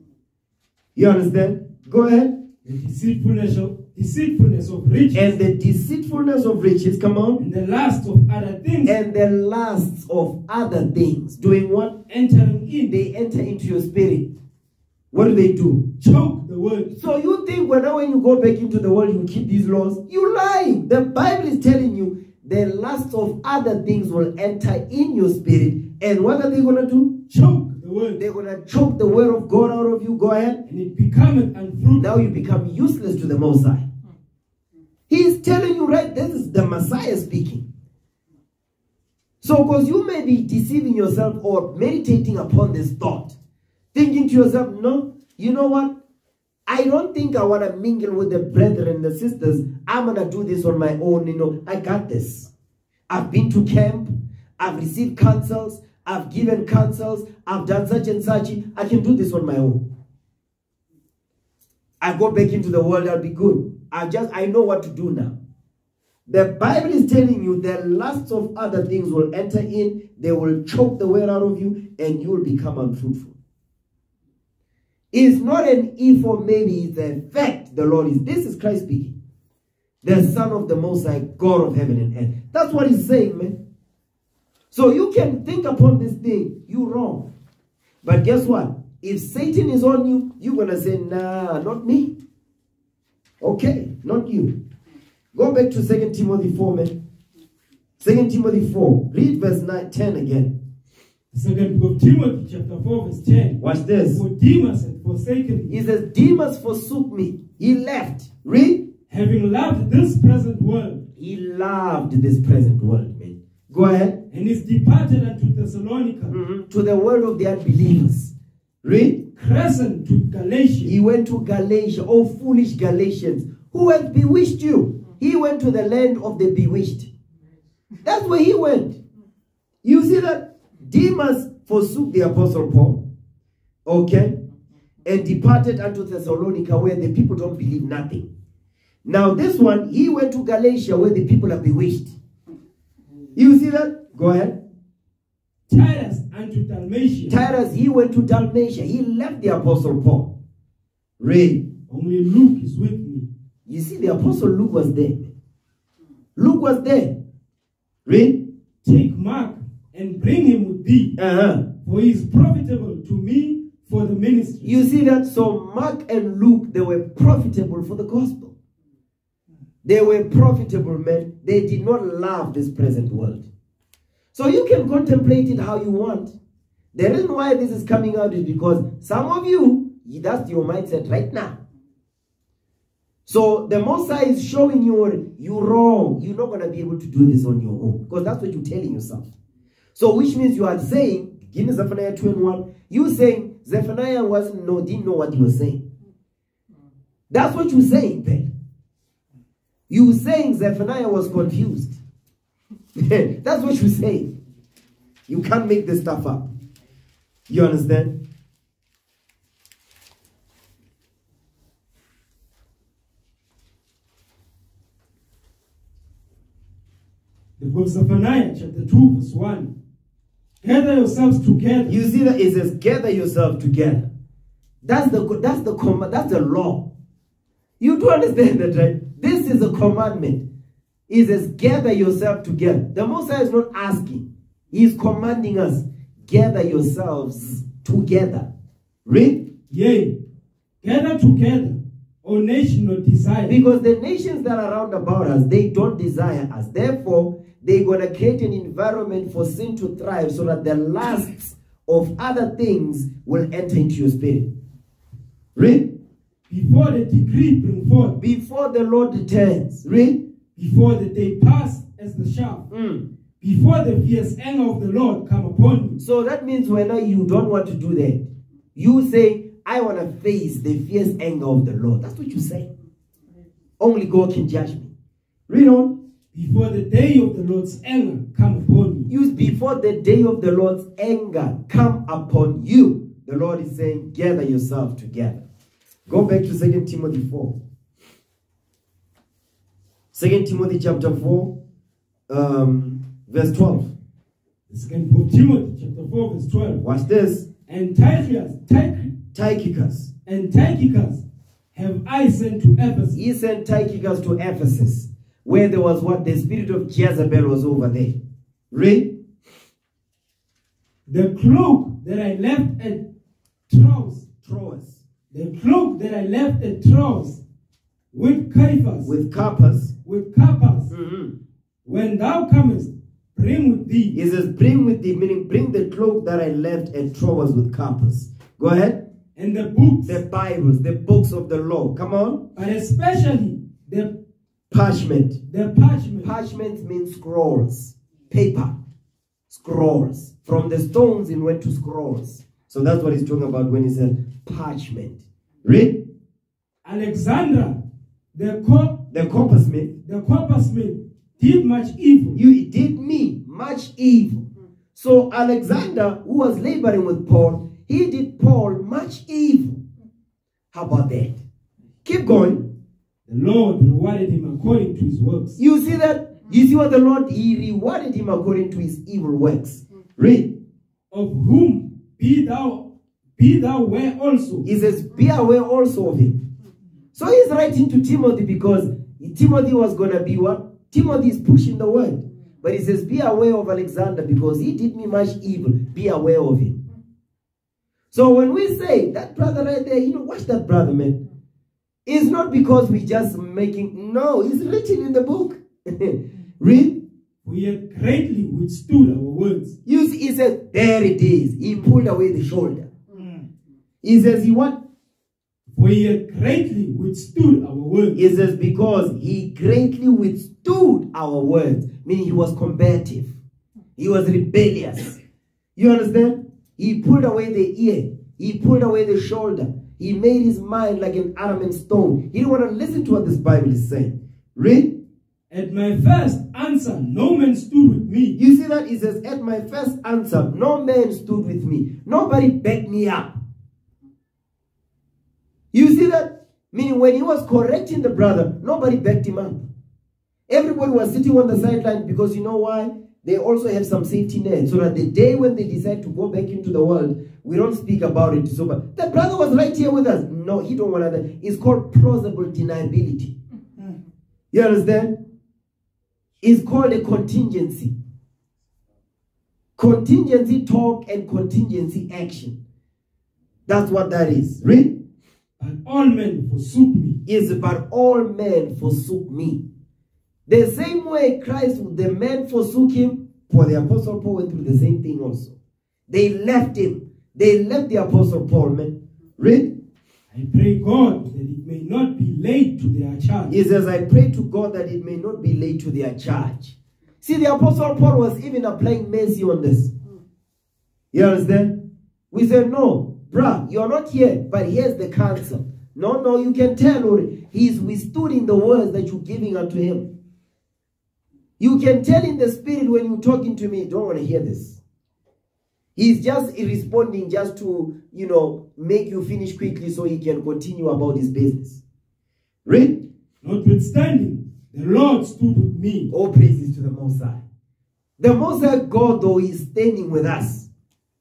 You understand? Go ahead. The deceitfulness of, deceitfulness of riches, And the deceitfulness of riches, come on. and the lust of other things, And the lusts of other things. Doing what? entering in, they enter into your spirit. What do they do? choke the word. So you think when now when you go back into the world you keep these laws? You lying. The Bible is telling you the lust of other things will enter in your spirit. And what are they gonna do? Choke the word, They're gonna choke the word of God out of you. Go ahead. and it becometh unfruitful. Now you become useless to the Most High. He is telling you right. This is the Messiah speaking. So, because you may be deceiving yourself or meditating upon this thought, thinking to yourself, no, you know what? I don't think I want to mingle with the brethren and the sisters. I'm going to do this on my own. You know, I got this. I've been to camp. I've received counsels. I've given counsels. I've done such and such. I can do this on my own. I go back into the world, I'll be good. I just, I know what to do now. The Bible is telling you the lusts of other things will enter in, they will choke the word out of you, and you will become unfruitful. It's not an if or maybe, it's a fact the Lord is. This is Christ speaking. The Son of the Most High, God of heaven and earth. That's what he's saying, man. So you can think upon this thing, you wrong. But guess what? If Satan is on you, you're going to say, nah, not me. Okay, not you. Go back to 2 Timothy 4, man. 2 Timothy 4. Read verse 9, 10 again. Second book of Timothy, chapter 4, verse 10. Watch this. For Demas had forsaken me, He says, Demas forsook me. He left. Read. having loved this present world, He loved this present world, man. Go ahead. And is departed unto Thessalonica, Mhm. To the world of the unbelievers. Read. Crescens to Galatia, He went to Galatia. Oh, foolish Galatians. Who has bewitched you? He went to the land of the bewitched. That's where he went. You see that? Demas forsook the apostle Paul, okay, and departed unto Thessalonica where the people don't believe nothing. Now, this one, he went to Galatia where the people are bewitched. You see that? Go ahead. Titus unto Dalmatia. Titus, he went to Dalmatia. He left the apostle Paul. Read. Only Luke is with me. You see, the apostle Luke was there. Luke was there. Read. Take Mark and bring him with thee, Uh-huh. for he is profitable to me for the ministry. You see that? So Mark and Luke, they were profitable for the gospel. They were profitable men. They did not love this present world. So you can contemplate it how you want. The reason why this is coming out is because some of you, that's your mindset right now. So the Messiah is showing you you're wrong. You're not going to be able to do this on your own. Because that's what you're telling yourself. So which means you are saying, me Zephaniah 2 and 1, you saying Zephaniah wasn't no, didn't know what he was saying. That's what you're saying, Ben. You saying Zephaniah was confused. *laughs* That's what you say. You can't make this stuff up. You understand? The book of Zephaniah, chapter 2, verse 1. Gather yourselves together. You see that it says, gather yourself together. That's the that's the command, that's the law. You do understand that, right? This is a commandment. It says, gather yourself together. The Messiah is not asking, He's commanding us, gather yourselves together. Read. Yea, gather together, O nation of desire. Because the nations that are around about us, they don't desire us. Therefore, they're going to create an environment for sin to thrive so that the lusts of other things will enter into your spirit. Read. Before the decree bring forth, Before the Lord returns. Read. Before the day pass as the shaft, Mm. before the fierce anger of the Lord come upon you. So that means whenever you don't want to do that, you say, I want to face the fierce anger of the Lord. That's what you say. Only God can judge me. Read on. Before the day of the Lord's anger come upon you. Use before the day of the Lord's anger come upon you. The Lord is saying, gather yourself together. Go back to 2 Timothy 4. 2 Timothy chapter 4, um, verse 12. Second Timothy, chapter 4, verse 12. Watch this. And Tychicus, Tych- Tychicus. and Tychicus have I sent to Ephesus. He sent Tychicus to Ephesus, where there was what? The spirit of Jezebel was over there. Read. The cloak that I left at Troas, Troas. the cloak that I left at Troas with Caiaphas, with, With Carpus. with Carpus, Mhm. when thou comest, bring with thee He says, bring with thee, meaning bring the cloak that I left at Troas with Carpus. Go ahead. and the books, The Bibles, the books of the law. Come on. but especially the, Parchment. the parchment, Parchment means scrolls. Paper. Scrolls. From the stones it went to scrolls. So that's what he's talking about when he said parchment. Read. Alexander, the, co- The coppersmith. the coppersmith, did much evil. You did me much evil. So Alexander, who was laboring with Paul, he did Paul much evil. How about that? Keep going. The Lord rewarded him according to his works. You see that? You see what the Lord, he rewarded him according to his evil works. Read. Of whom be thou, be thou aware also. He says, be aware also of him. So he's writing to Timothy because Timothy was going to be what? Timothy is pushing the word. But he says, be aware of Alexander because he did me much evil. Be aware of him. So when we say that brother right there, you know, watch that brother, man. It's not because we just making, no, it's written in the book. *laughs* Read. We have greatly withstood our words. You see, he said, there it is. He pulled away the shoulder. Mm. He says, he what? For he greatly withstood our words. He says, because he greatly withstood our words, meaning he was combative. He was rebellious. You understand? He pulled away the ear. He pulled away the shoulder. He made his mind like an adamant stone. He didn't want to listen to what this Bible is saying. Read. At my first answer, no man stood with me. You see that? He says, At my first answer, no man stood with me. Nobody backed me up. You see that? Meaning, when he was correcting the brother, nobody backed him up. Everybody was sitting on the sideline because you know why? They also have some safety net so that the day when they decide to go back into the world, we don't speak about it. So, but the brother was right here with us. No, he don't want that. It's called plausible deniability. Mm-hmm. You understand? It's called a contingency. Contingency talk and contingency action. That's what that is. Read. But all men forsook me. Is but all men forsook me. The same way Christ, the men forsook him, for the apostle Paul went through the same thing also. They left him. They left the apostle Paul, man. Read. I pray God that it may not be laid to their charge. He says, I pray to God that it may not be laid to their charge. See, the Apostle Paul was even applying mercy on this. You understand? We said, no, bruh, you're not here, but here's the counsel. No, no, you can tell already. He's withstood in the words that you're giving unto him. You can tell in the spirit when you're talking to me, don't want to hear this. He's just responding just to, you know, make you finish quickly so he can continue about his business. Read. Notwithstanding, the Lord stood with me. All praises to the Most High. The Most High God, though, is standing with us.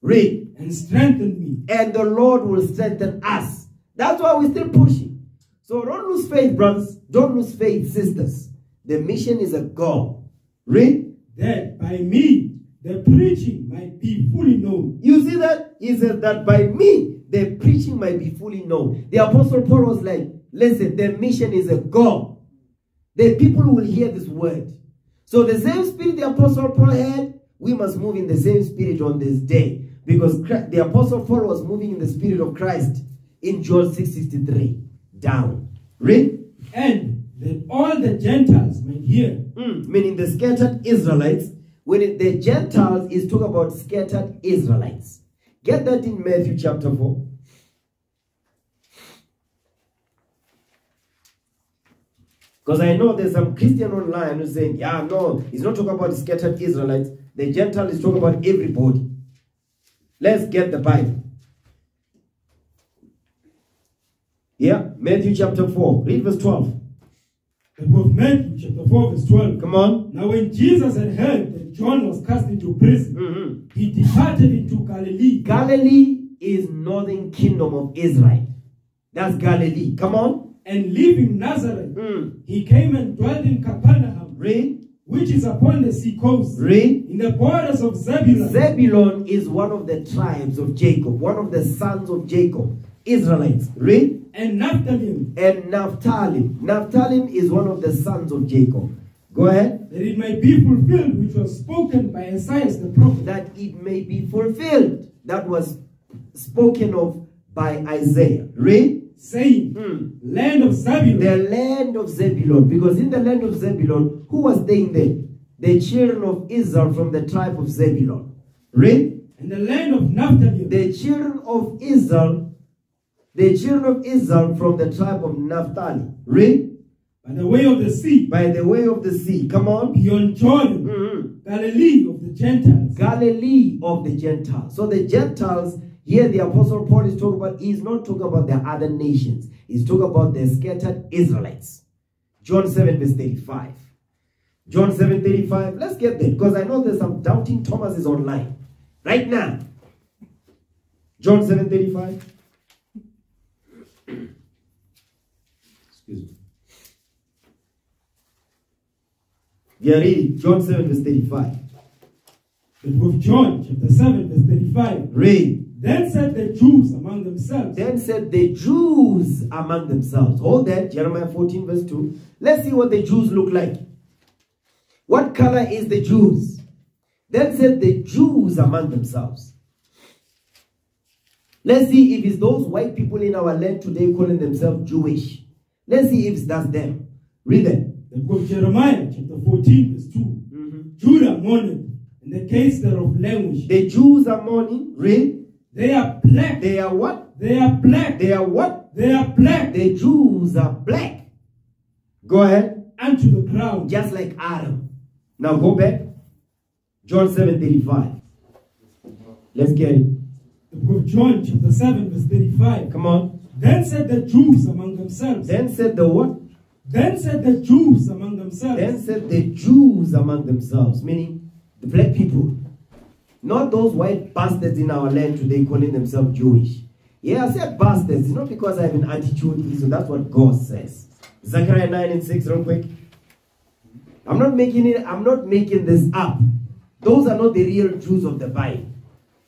Read. And strengthen me. And the Lord will strengthen us. That's why we're still pushing. So don't lose faith, brothers. Don't lose faith, sisters. The mission is a goal. Read. That by me, the preaching might be fully known. You see that? He said that by me, the preaching might be fully known. The Apostle Paul was like, listen, the mission is a goal. The people will hear this word. So the same spirit the Apostle Paul had, we must move in the same spirit on this day. Because the Apostle Paul was moving in the spirit of Christ in John 6.63. Down. Read. And that all the Gentiles may hear. Mm, meaning the scattered Israelites. When it, the Gentiles is talk about scattered Israelites. Get that in Matthew chapter 4. Because I know there's some Christian online who's saying, yeah, no, he's not talking about scattered Israelites. The Gentile is talking about everybody. Let's get the Bible. Yeah, Matthew chapter 4. Read verse 12. The book of Matthew chapter 4 verse 12. Come on. Now when Jesus had heard that John was cast into prison, Mhm. he departed into Galilee. Galilee is northern kingdom of Israel. That's Galilee. Come on. and leaving Nazareth, Mm. he came and dwelt in Capernaum, Read. Which is upon the sea coast, Read. in the borders of Zebulun Zebulon is one of the tribes of Jacob, one of the sons of Jacob. Israelites. Read. and Naphtali, And Naphtali. Naphtali is one of the sons of Jacob. Go ahead. that it may be fulfilled which was spoken by Isaiah the prophet, That it may be fulfilled. That was spoken of by Isaiah. Read. Saying, Mm. Land of Zebulun, The land of Zebulon. Because in the land of Zebulon, who was staying there? The children of Israel from the tribe of Zebulon. Read. and the land of Naphtali, The children of Israel, the children of Israel from the tribe of Naphtali. Read. by the way of the sea, By the way of the sea. Come on. beyond Jordan, Mhm. Galilee of the Gentiles. Galilee of the Gentiles. So the Gentiles, here the Apostle Paul is talking about, he's not talking about the other nations. He's talking about the scattered Israelites. John 7 verse 35. John 7 35. Let's get there because I know there's some doubting Thomas is online. Right now. John 7 35. Excuse me. We are reading John 7 verse 35. The book of John, chapter 7, verse 35. Read. Then said the Jews among themselves, Then said the Jews among themselves. Hold that, Jeremiah 14, verse 2. Let's see what the Jews look like. What color is the Jews? Then said the Jews among themselves. Let's see if it's those white people in our land today calling themselves Jewish. Let's see if it's that's them. Read them. the book of Jeremiah, chapter 14, verse 2. Mm-hmm. Judah mourned, in the case thereof language. The Jews are mourning. Read. They are black. They are what? They are black. They are what? They are black. The Jews are black. Go ahead. unto the ground. just like Adam. Now go back. John 7 35. Let's get it. The book of John, chapter 7, verse 35. Come on. Then said the Jews among themselves. Then said the what? Then said the Jews among themselves. Then said the Jews among themselves, meaning the black people. Not those white bastards in our land today calling themselves Jewish. Yeah, I said bastards, it's not because I have an attitude, so that's what God says. Zechariah 9 and 6, real quick. I'm not making it, I'm not making this up. Those are not the real Jews of the Bible.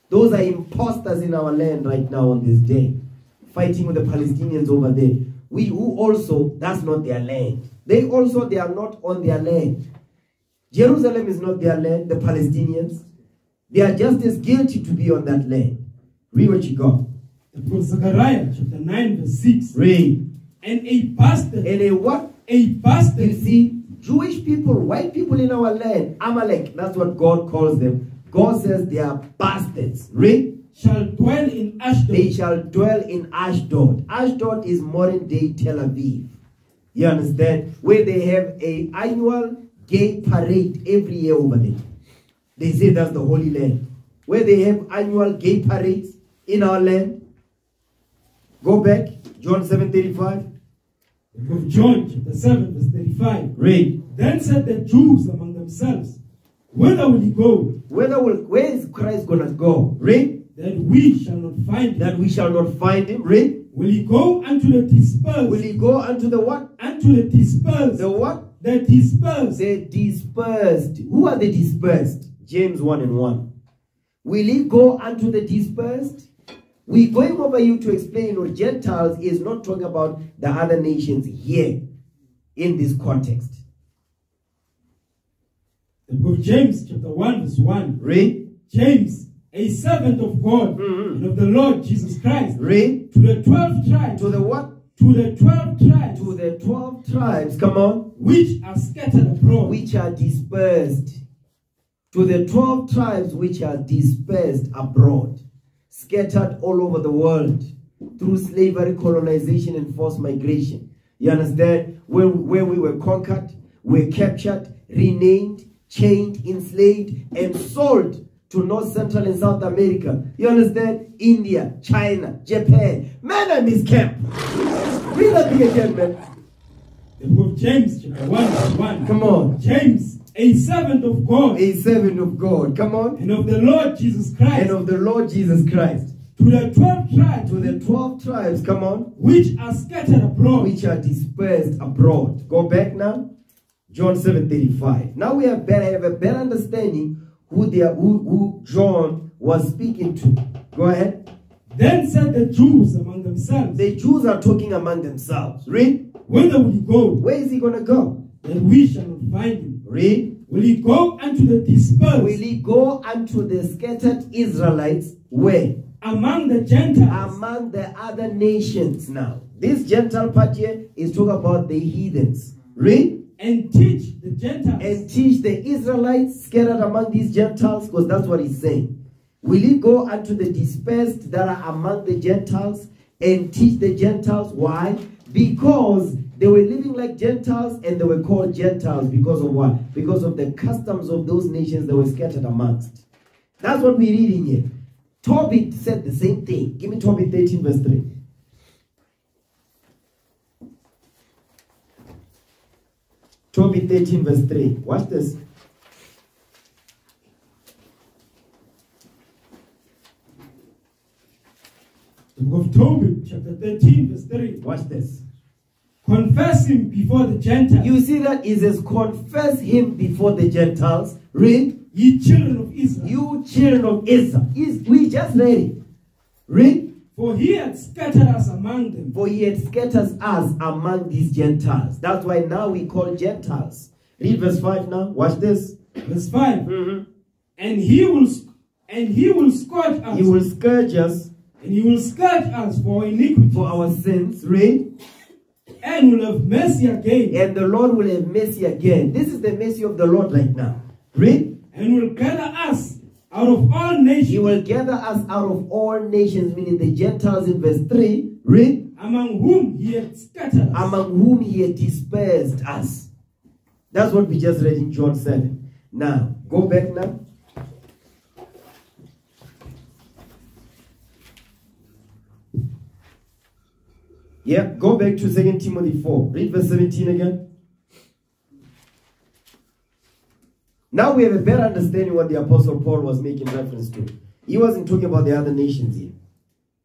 Those are imposters in our land right now on this day, fighting with the Palestinians over there. We who also, that's not their land. They also, they are not on their land. Jerusalem is not their land, the Palestinians. They are just as guilty to be on that land. Read what you got. The book Zechariah, chapter 9, verse 6. Read. And a bastard, And a what? a bastard. You see, Jewish people, white people in our land, Amalek, that's what God calls them. God says they are bastards. Read. shall dwell in Ashdod. They shall dwell in Ashdod. Ashdod is modern day Tel Aviv. You understand? Where they have a annual gay parade every year over there. They say that's the Holy Land. Where they have annual gay parades in our land. Go back, John 7:35. The book of John, chapter 7, verse 35. Read. Then said the Jews among themselves, Whither will he go, Whether will, where is Christ gonna go? Read. that we shall not find him? That we shall not find him. Read. Will he go unto the dispersed? Will he go unto the what? unto the dispersed? The what? The dispersed. The dispersed. Who are the dispersed? James 1 and 1. Will he go unto the dispersed? we going over you to explain or Gentiles is not talking about the other nations here in this context. The book of James, chapter 1, verse 1. Read, James, a servant of God Mhm. and of the Lord Jesus Christ, read to the 12 tribes, to the what? to the 12 tribes To the 12 tribes, come on, which are scattered abroad. which are dispersed. To the 12 tribes which are dispersed abroad, scattered all over the world through slavery, colonization, and forced migration. You understand? When, when we were conquered, we were captured, renamed, chained, enslaved, and sold to North Central and South America. You understand? India, China, Japan. Man, I miss camp. Read that thing again, man. The book of James, chapter 1, verse 1. Come on. James, a servant of God A servant of God. Come on. and of the Lord Jesus Christ, And of the Lord Jesus Christ. to the 12 tribes To the 12 tribes, come on. which are scattered abroad. which are dispersed abroad. Go back now. John 7:35. Now we have better have a better understanding who they are, who, who John was speaking to. Go ahead. Then said the Jews among themselves, The Jews are talking among themselves. Read. Where will he go, Where is he gonna go? that we shall not find him? Read. Will he go unto the dispersed Will he go unto the scattered Israelites? Where? among the Gentiles? Among the other nations now. This Gentile part here is talking about the heathens. Read. and teach the Gentiles and teach the Israelites scattered among these Gentiles, because that's what he's saying. Will he go unto the dispersed that are among the Gentiles and teach the Gentiles? Why? Because they were living like Gentiles and they were called Gentiles because of what? Because of the customs of those nations that were scattered amongst. That's what we're reading here. Tobit said the same thing. Give me Tobit 13, verse 3. Tobit 13, verse 3. Watch this. The book of Tobit, chapter 13, verse 3. Watch this. Confess him before the Gentiles, You see that it says, confess him before the Gentiles. Read. ye children of Israel. You children of Israel. Is we just read it. Read. For he had scattered us among them. For he had scattered us among these Gentiles. That's why now we call Gentiles. Read verse 5 now. Watch this. Verse 5. Mhm. And he will and he will scourge us. He will scourge us and he will scourge us for iniquity. for our sins. Read. And will have mercy again. And the Lord will have mercy again. This is the mercy of the Lord right now. Read. And will gather us out of all nations. He will gather us out of all nations, meaning the Gentiles in verse 3. Read. among whom he had scattered us. among whom he had dispersed us. That's what we just read in John 7. Now, go back now. Yeah, go back to 2 Timothy 4. Read verse 17 again. Now we have a better understanding what the Apostle Paul was making reference to. He wasn't talking about the other nations here.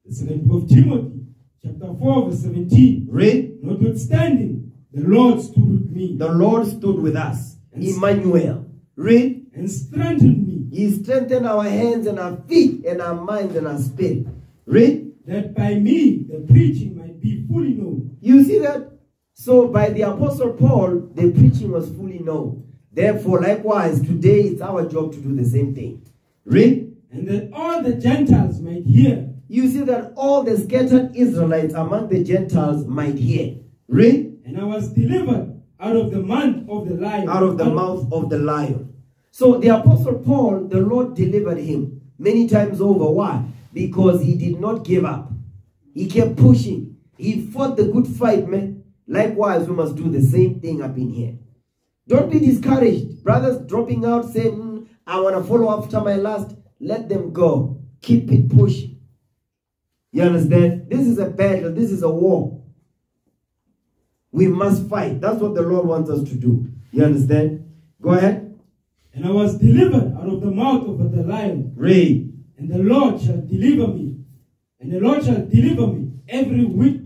The second book of Timothy, chapter 4, verse 17. Read. Notwithstanding, the Lord stood with me The Lord stood with us. Emmanuel. Read. and strengthened me, He strengthened our hands and our feet and our minds and our spirit. Read. that by me the preaching be fully known. You see that? So by the Apostle Paul, the preaching was fully known. Therefore, likewise, today it's our job to do the same thing. Read. and that all the Gentiles might hear. You see that all the scattered Israelites among the Gentiles might hear. Read. And I was delivered out of the mouth of the lion. Out of the mouth of the lion. So the Apostle Paul, the Lord delivered him many times over. Why? Because he did not give up. He kept pushing. He fought the good fight, man. Likewise, we must do the same thing up in here. Don't be discouraged. Brothers dropping out saying, "Hmm, I want to follow after my last. Let them go. Keep it pushing. You understand? This is a battle. This is a war. We must fight. That's what the Lord wants us to do. You understand? Go ahead. And I was delivered out of the mouth of the lion. Read. And the Lord shall deliver me. And the Lord shall deliver me every week.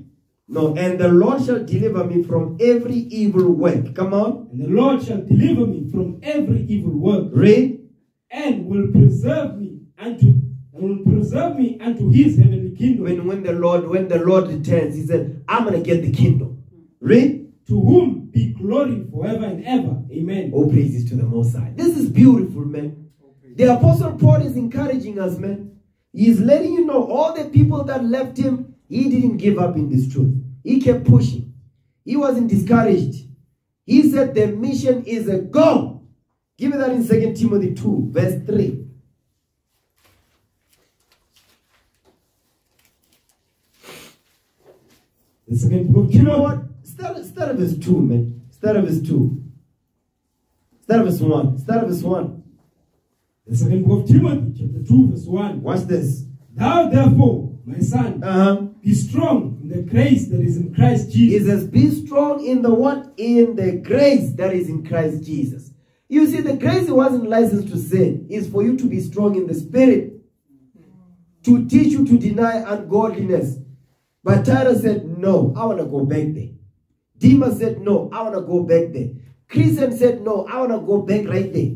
No, and the Lord shall deliver me from every evil work. Come on. And the Lord shall deliver me from every evil work. Read. And will preserve me unto and will preserve me unto his heavenly kingdom. When when the Lord when the Lord returns, he said, I'm gonna get the kingdom. Read. to whom be glory forever and ever. Amen. Oh, all praises to the Most High. This is beautiful, man. The Apostle Paul is encouraging us, man. He's letting you know all the people that left him, he didn't give up in this truth. He kept pushing. He wasn't discouraged. He said the mission is a go. Give me that in 2 Timothy 2, verse 3. The second book You know what? Start, start at verse 2, man. Start of verse 2. Start of verse 1. Start of verse 1. The second book of Timothy, chapter 2, verse 1. Watch this. Thou therefore, my son, Uh-huh. Be strong in the grace that is in Christ He Jesus. says, Be strong in the what? In the grace that is in Christ Jesus. You see, the grace he wasn't licensed to sin is for you to be strong in the spirit, to teach you to deny ungodliness. But Titus said, No, I want to go back there. Demas said, No, I want to go back there. Crescens said, No, I want to go back right there.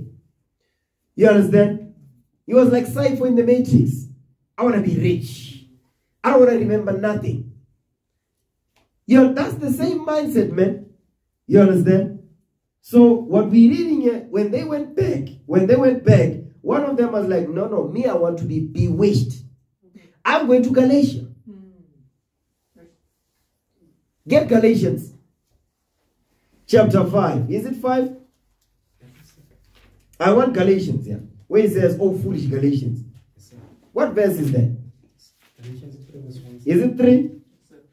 You understand? He was like Cypher in the Matrix. I want to be rich. I don't want to remember nothing. You know, that's the same mindset, man. You understand? So what we reading here, when they went back, when they went back, one of them was like, no, no, me, I want to be bewitched. I'm going to Galatia. Get Galatians. Chapter 5. Is it 5? I want Galatians, yeah. Where it says, oh, foolish Galatians. What verse is that? Is it 3?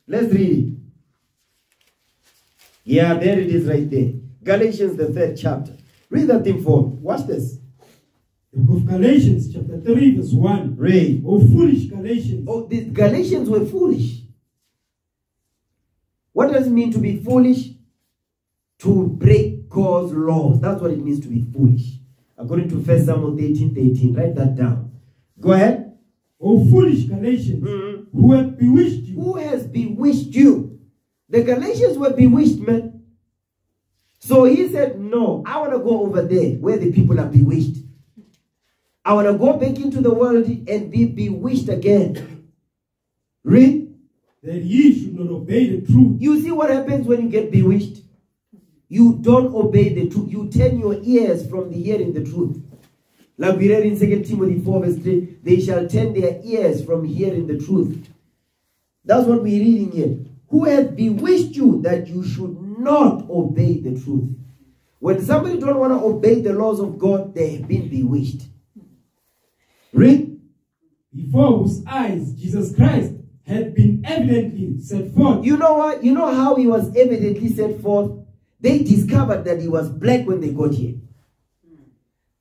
Let's read it. Yeah, there it is right there. Galatians, the third chapter. Read that thing for me. Watch this. The book of Galatians, chapter 3, verse 1. Read. Oh, foolish Galatians, Oh, the Galatians were foolish. What does it mean to be foolish? To break God's laws. That's what it means to be foolish. According to 1 Samuel 13 13. Write that down. Go ahead. Oh, foolish Galatians, Mhm. Who have bewitched you, Who has bewitched you? The Galatians were bewitched, man. So he said, No, I want to go over there where the people are bewitched. I want to go back into the world and be bewitched again. Read. that ye should not obey the truth, You see what happens when you get bewitched? You don't obey the truth. You turn your ears from the hearing the truth. Like we read in 2 Timothy 4 verse 3, they shall turn their ears from hearing the truth. That's what we're reading here. Who hath bewitched you that you should not obey the truth? When somebody don't want to obey the laws of God, they have been bewitched. Read. before whose eyes Jesus Christ had been evidently set forth You know what? You know how he was evidently set forth? they discovered that he was black when they got here.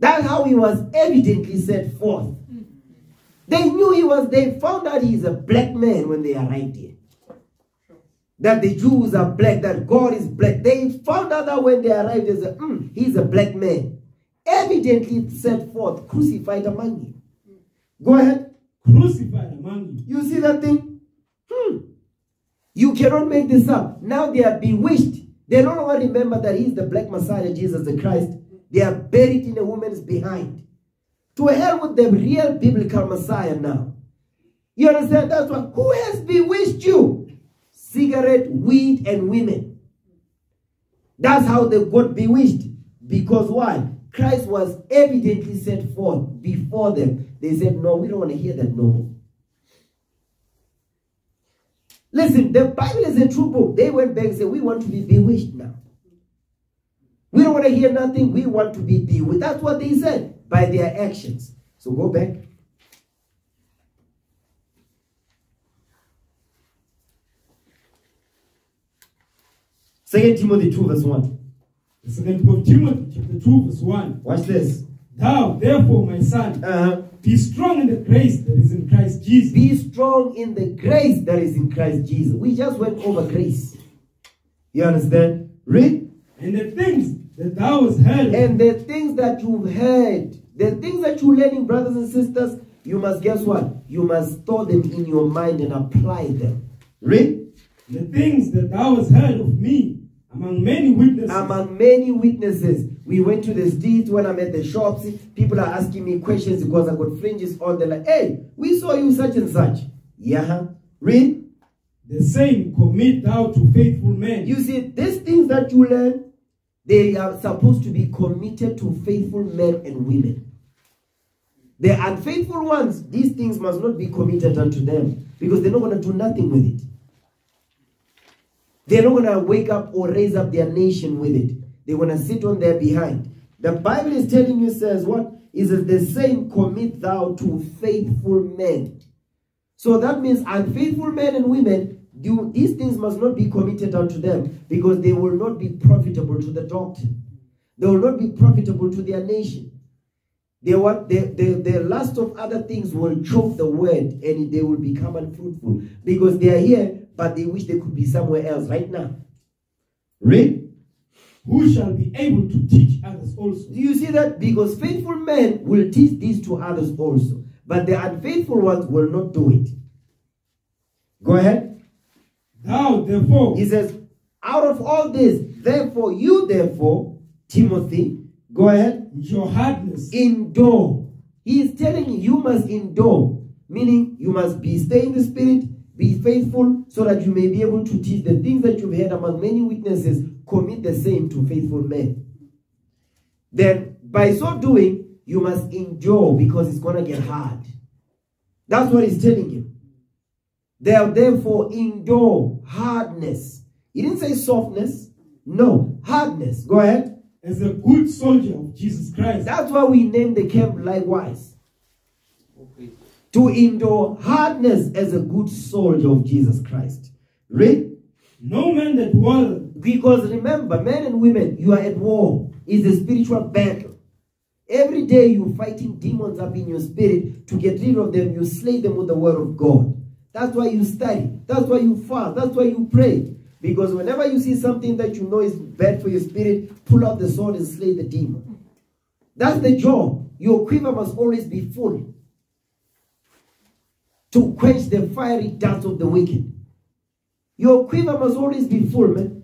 That's how he was evidently set forth. They knew he was, they found out he's a black man when they arrived here. That the Jews are black, that God is black. They found out that when they arrived, they said, "Hmm, he's a black man. Evidently set forth, crucified among you. Go ahead. crucified among you. You see that thing? Hmm. You cannot make this up. Now they are bewitched. They no longer remember that he's the black Messiah, Jesus the Christ. They are buried in a woman's behind. To hell with the real biblical Messiah now. You understand? That's why. Who has bewitched you? Cigarette, weed, and women. That's how they got bewitched. Because why? Christ was evidently set forth before them. They said, No, we don't want to hear that no. Listen, the Bible is a true book. They went back and said, We want to be bewitched now. We don't want to hear nothing. We want to be bewitched. That's what they said by their actions. So go back. Second Timothy 2, verse 1. The second book of Timothy, chapter 2, verse 1. Watch this. Thou, therefore, my son, Uh-huh. be strong in the grace that is in Christ Jesus. Be strong in the grace that is in Christ Jesus. We just went over grace. You understand? Read. And the things that thou hast heard, And the things that you've heard, the things that you're learning, brothers and sisters, you must guess what? You must store them in your mind and apply them. Read. the things that thou hast heard of me among many witnesses, Among many witnesses, we went to the streets when I'm at the shops. People are asking me questions because I got fringes on. They're like, hey, we saw you such and such. Yeah. Read. the same commit thou to faithful men. You see, these things that you learn, they are supposed to be committed to faithful men and women. The unfaithful ones, these things must not be committed unto them because they're not going to do nothing with it. They're not going to wake up or raise up their nation with it. They're going to sit on their behind. The Bible is telling you, says, what? Is the same commit thou to faithful men. So that means unfaithful men and women, these things must not be committed unto them because they will not be profitable to the doctrine. They will not be profitable to their nation. They what the, the, the lust of other things will choke the word and they will become unfruitful because they are here, but they wish they could be somewhere else right now. Read. who shall be able to teach others also. Do you see that? Because faithful men will teach these to others also, but the unfaithful ones will not do it. Go ahead. Thou, therefore, He says, out of all this, therefore, you therefore, Timothy, go ahead, with your hardness, endure. He is telling you, you must endure, meaning you must be stay in the spirit, be faithful, so that you may be able to teach the things that you've heard among many witnesses. Commit the same to faithful men. Then, by so doing, you must endure because it's gonna get hard. That's what he's telling you. There, therefore, endure hardness. He didn't say softness. No, hardness. Go ahead. as a good soldier of Jesus Christ. That's why we named the camp likewise. Okay. To endure hardness as a good soldier of Jesus Christ. Read. No man that warreth Because remember, men and women, you are at war. It's a spiritual battle. Every day you're fighting demons up in your spirit. To get rid of them, you slay them with the word of God. That's why you study. That's why you fast. That's why you pray. Because whenever you see something that you know is bad for your spirit, pull out the sword and slay the demon. That's the job. Your quiver must always be full to quench the fiery darts of the wicked. Your quiver must always be full, man.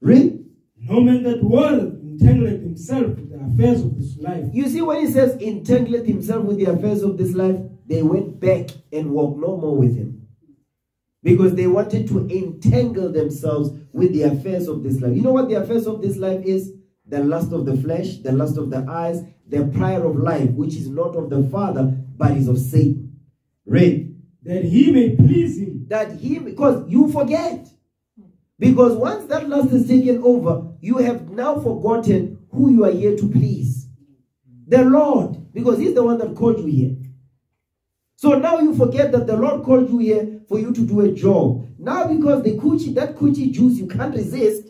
Read. no man that warreth entangleth himself with the affairs of this life. You see, when he says entangled himself with the affairs of this life, they went back and walked no more with him. Because they wanted to entangle themselves with the affairs of this life. You know what the affairs of this life is? The lust of the flesh, the lust of the eyes, the pride of life, which is not of the Father, but is of Satan. Read. That he may please him. that he because you forget because once that lust is taken over you have now forgotten who you are here to please the lord because he's the one that called you here so now you forget that the lord called you here for you to do a job now because the coochie that coochie juice you can't resist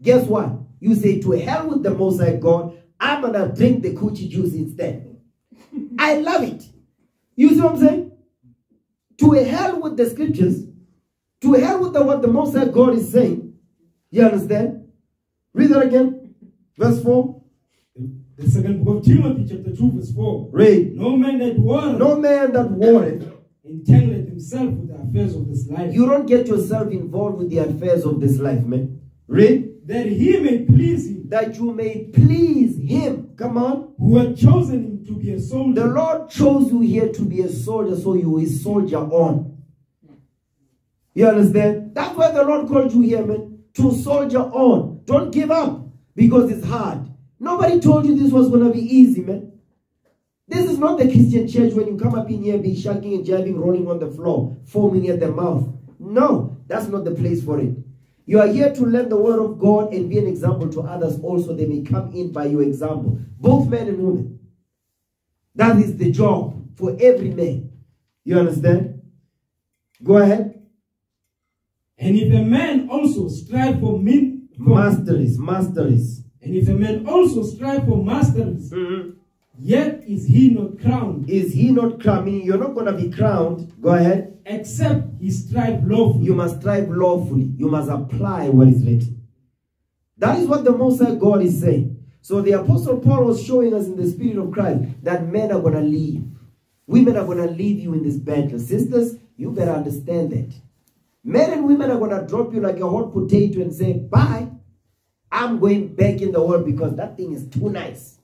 guess what You say, to hell with the Most High God, I'm going to drink the coochie juice instead. *laughs* I love it. You see what I'm saying? To hell with the scriptures, to hell with the, what the Most High God is saying. You understand? Read that again. Verse 4. The second book of Timothy, chapter 2, verse 4. Read. No man that warreth No man that warreth, entangleth himself with the affairs of this life, you don't get yourself involved with the affairs of this life, man. Read. that he may please him That you may please him. Come on. who had chosen him to be a soldier. The Lord chose you here to be a soldier, so you will soldier on. You understand? That's why the Lord called you here, man. To soldier on. Don't give up because it's hard. Nobody told you this was going to be easy, man. This is not the Christian church when you come up in here, be shaking and jiving, rolling on the floor, foaming at the mouth. No, that's not the place for it. You are here to learn the word of God and be an example to others also. They may come in by your example, both men and women. That is the job for every man. You understand? Go ahead. And if a man also strive for min, for, Masteries, masteries. And if a man also strive for masteries, mm-hmm. yet is he not crowned, Is he not crowned? Meaning you're not going to be crowned. Go ahead. except he strive lawfully. You must strive lawfully. You must apply what is written. That is what the Most High God is saying. So the Apostle Paul was showing us in the Spirit of Christ that men are going to leave. Women are going to leave you in this battle. Sisters, you better understand that. Men and women are going to drop you like a hot potato and say, bye. I'm going back in the world because that thing is too nice.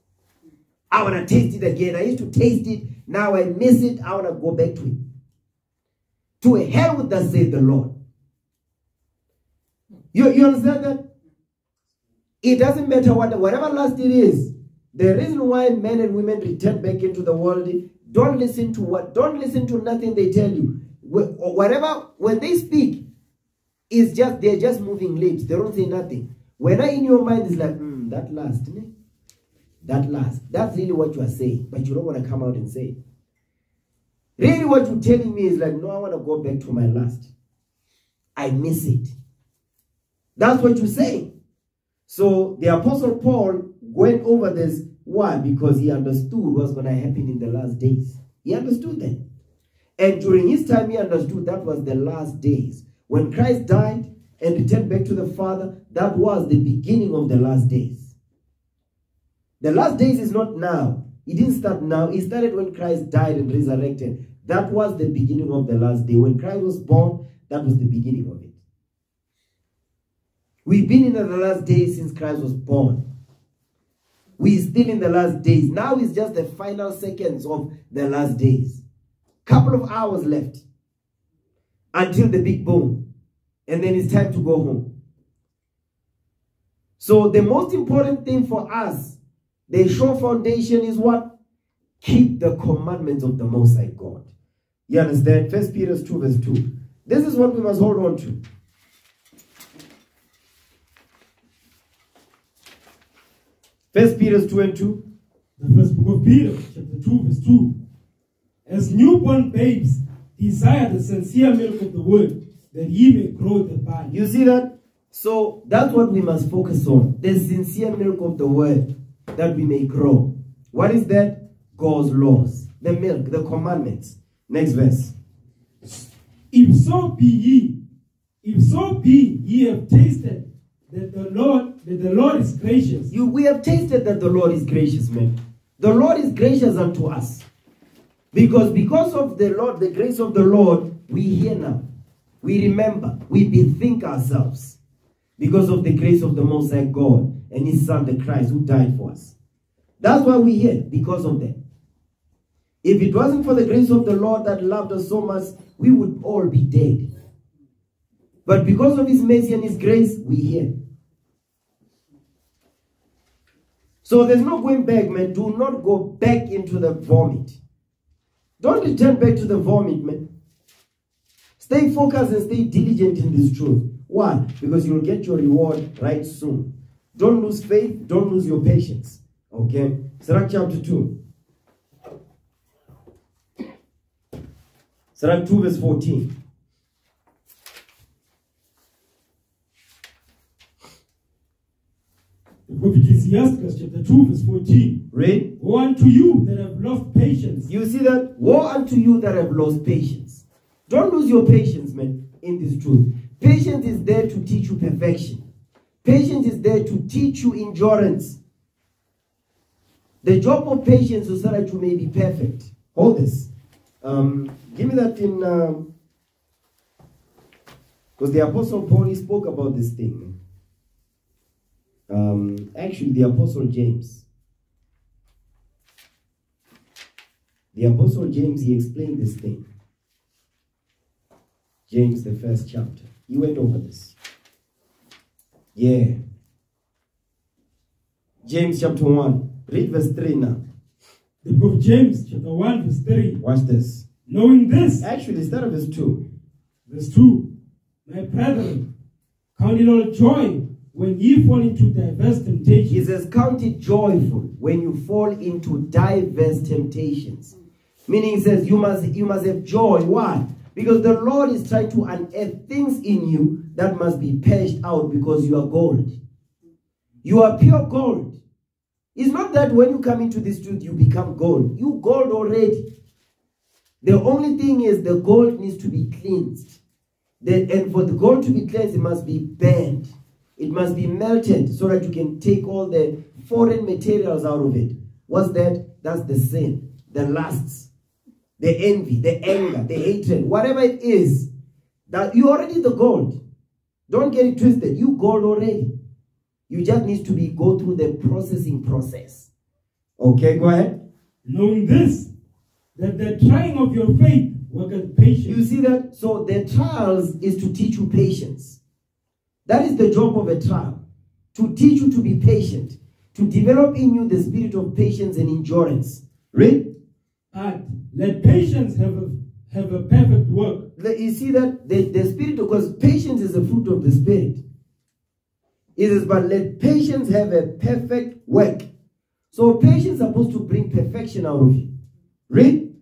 I want to taste it again. I used to taste it. Now I miss it. I want to go back to it. To hell with that, said the Lord. You, you understand that? It doesn't matter what, whatever lust it is. The reason why men and women return back into the world, don't listen to what, don't listen to nothing they tell you. Whatever, when they speak, it's just, they're just moving lips. They don't say nothing. When I in your mind is like, hmm, that last, ne? that last. That's really what you are saying, but you don't want to come out and say it. Really, what you're telling me is like, no, I want to go back to my last. I miss it. That's what you're saying. So the Apostle Paul went over this. Why? Because he understood what's going to happen in the last days. He understood that. And during his time, he understood that was the last days. When Christ died and returned back to the Father, that was the beginning of the last days. The last days is not now. It didn't start now. It started when Christ died and resurrected. That was the beginning of the last day. When Christ was born, that was the beginning of it. We've been in the last days since Christ was born. We're still in the last days. Now is just the final seconds of the last days. Couple of hours left until the big boom. And then it's time to go home. So the most important thing for us, the sure foundation is what? Keep the commandments of the Most High God. You understand? First Peter 2 verse 2. This is what we must hold on to. First Peter 2 and 2. The first book of Peter, chapter 2, verse 2. As newborn babes desire the sincere milk of the word, that ye may grow thereby. You see that? So that's what we must focus on. The sincere milk of the word that we may grow. What is that? God's laws. The milk, the commandments. Next verse. If so be ye, if so be ye have tasted that the Lord, that the Lord is gracious, You, we have tasted that the Lord is gracious, man. The Lord is gracious unto us. Because because of the Lord, the grace of the Lord, we hear now. We remember. We bethink ourselves. Because of the grace of the Most High God and His Son, the Christ, who died for us. That's why we hear, because of that. If it wasn't for the grace of the Lord that loved us so much, we would all be dead. But because of His mercy and His grace, we hear. So there's no going back, man. Do not go back into the vomit. Don't return back to the vomit, man. Stay focused and stay diligent in this truth. Why? Because you'll get your reward right soon. Don't lose faith. Don't lose your patience. Okay? Sirach chapter 2. Sirach 2 verse 14. Ecclesiasticus chapter 2, verse 14. Read. Woe unto you that have lost patience. You see that? Woe unto you that have lost patience. Don't lose your patience, man, in this truth. Patience is there to teach you perfection. Patience is there to teach you endurance. The job of patience is so that you may be perfect. Hold this. Um, give me that in. Because the Apostle Paul he spoke about this thing. Um, actually, the Apostle James. The Apostle James, he explained this thing. James, the first chapter. He went over this. Yeah. James chapter 1. Read verse 3 now. The book of James chapter 1, verse 3. Watch this. Knowing this, Actually, start of verse 2. verse 2. My brethren, count it all joy when ye fall into diverse temptations. He says, Count it joyful when you fall into diverse temptations. Meaning, he says, you must, you must have joy. Why? Because the Lord is trying to unearth things in you that must be purged out because you are gold. You are pure gold. It's not that when you come into this truth, you become gold. You gold already. The only thing is the gold needs to be cleansed. The, and for the gold to be cleansed, it must be burned. It must be melted so that you can take all the foreign materials out of it. What's that? That's the sin, the lusts, the envy, the anger, the hatred, whatever it is. That you already the gold. Don't get it twisted. You gold already. You just need to be go through the processing process. Okay, go ahead. Knowing this, that the trying of your faith worketh patience. You see that? So the trials is to teach you patience. That is the job of a trial. To teach you to be patient. To develop in you the spirit of patience and endurance. Read. Let patience have a, have a perfect work, You see that? The, the spirit, because patience is a fruit of the spirit. It is, but let patience have a perfect work. So patience is supposed to bring perfection out of you. Read.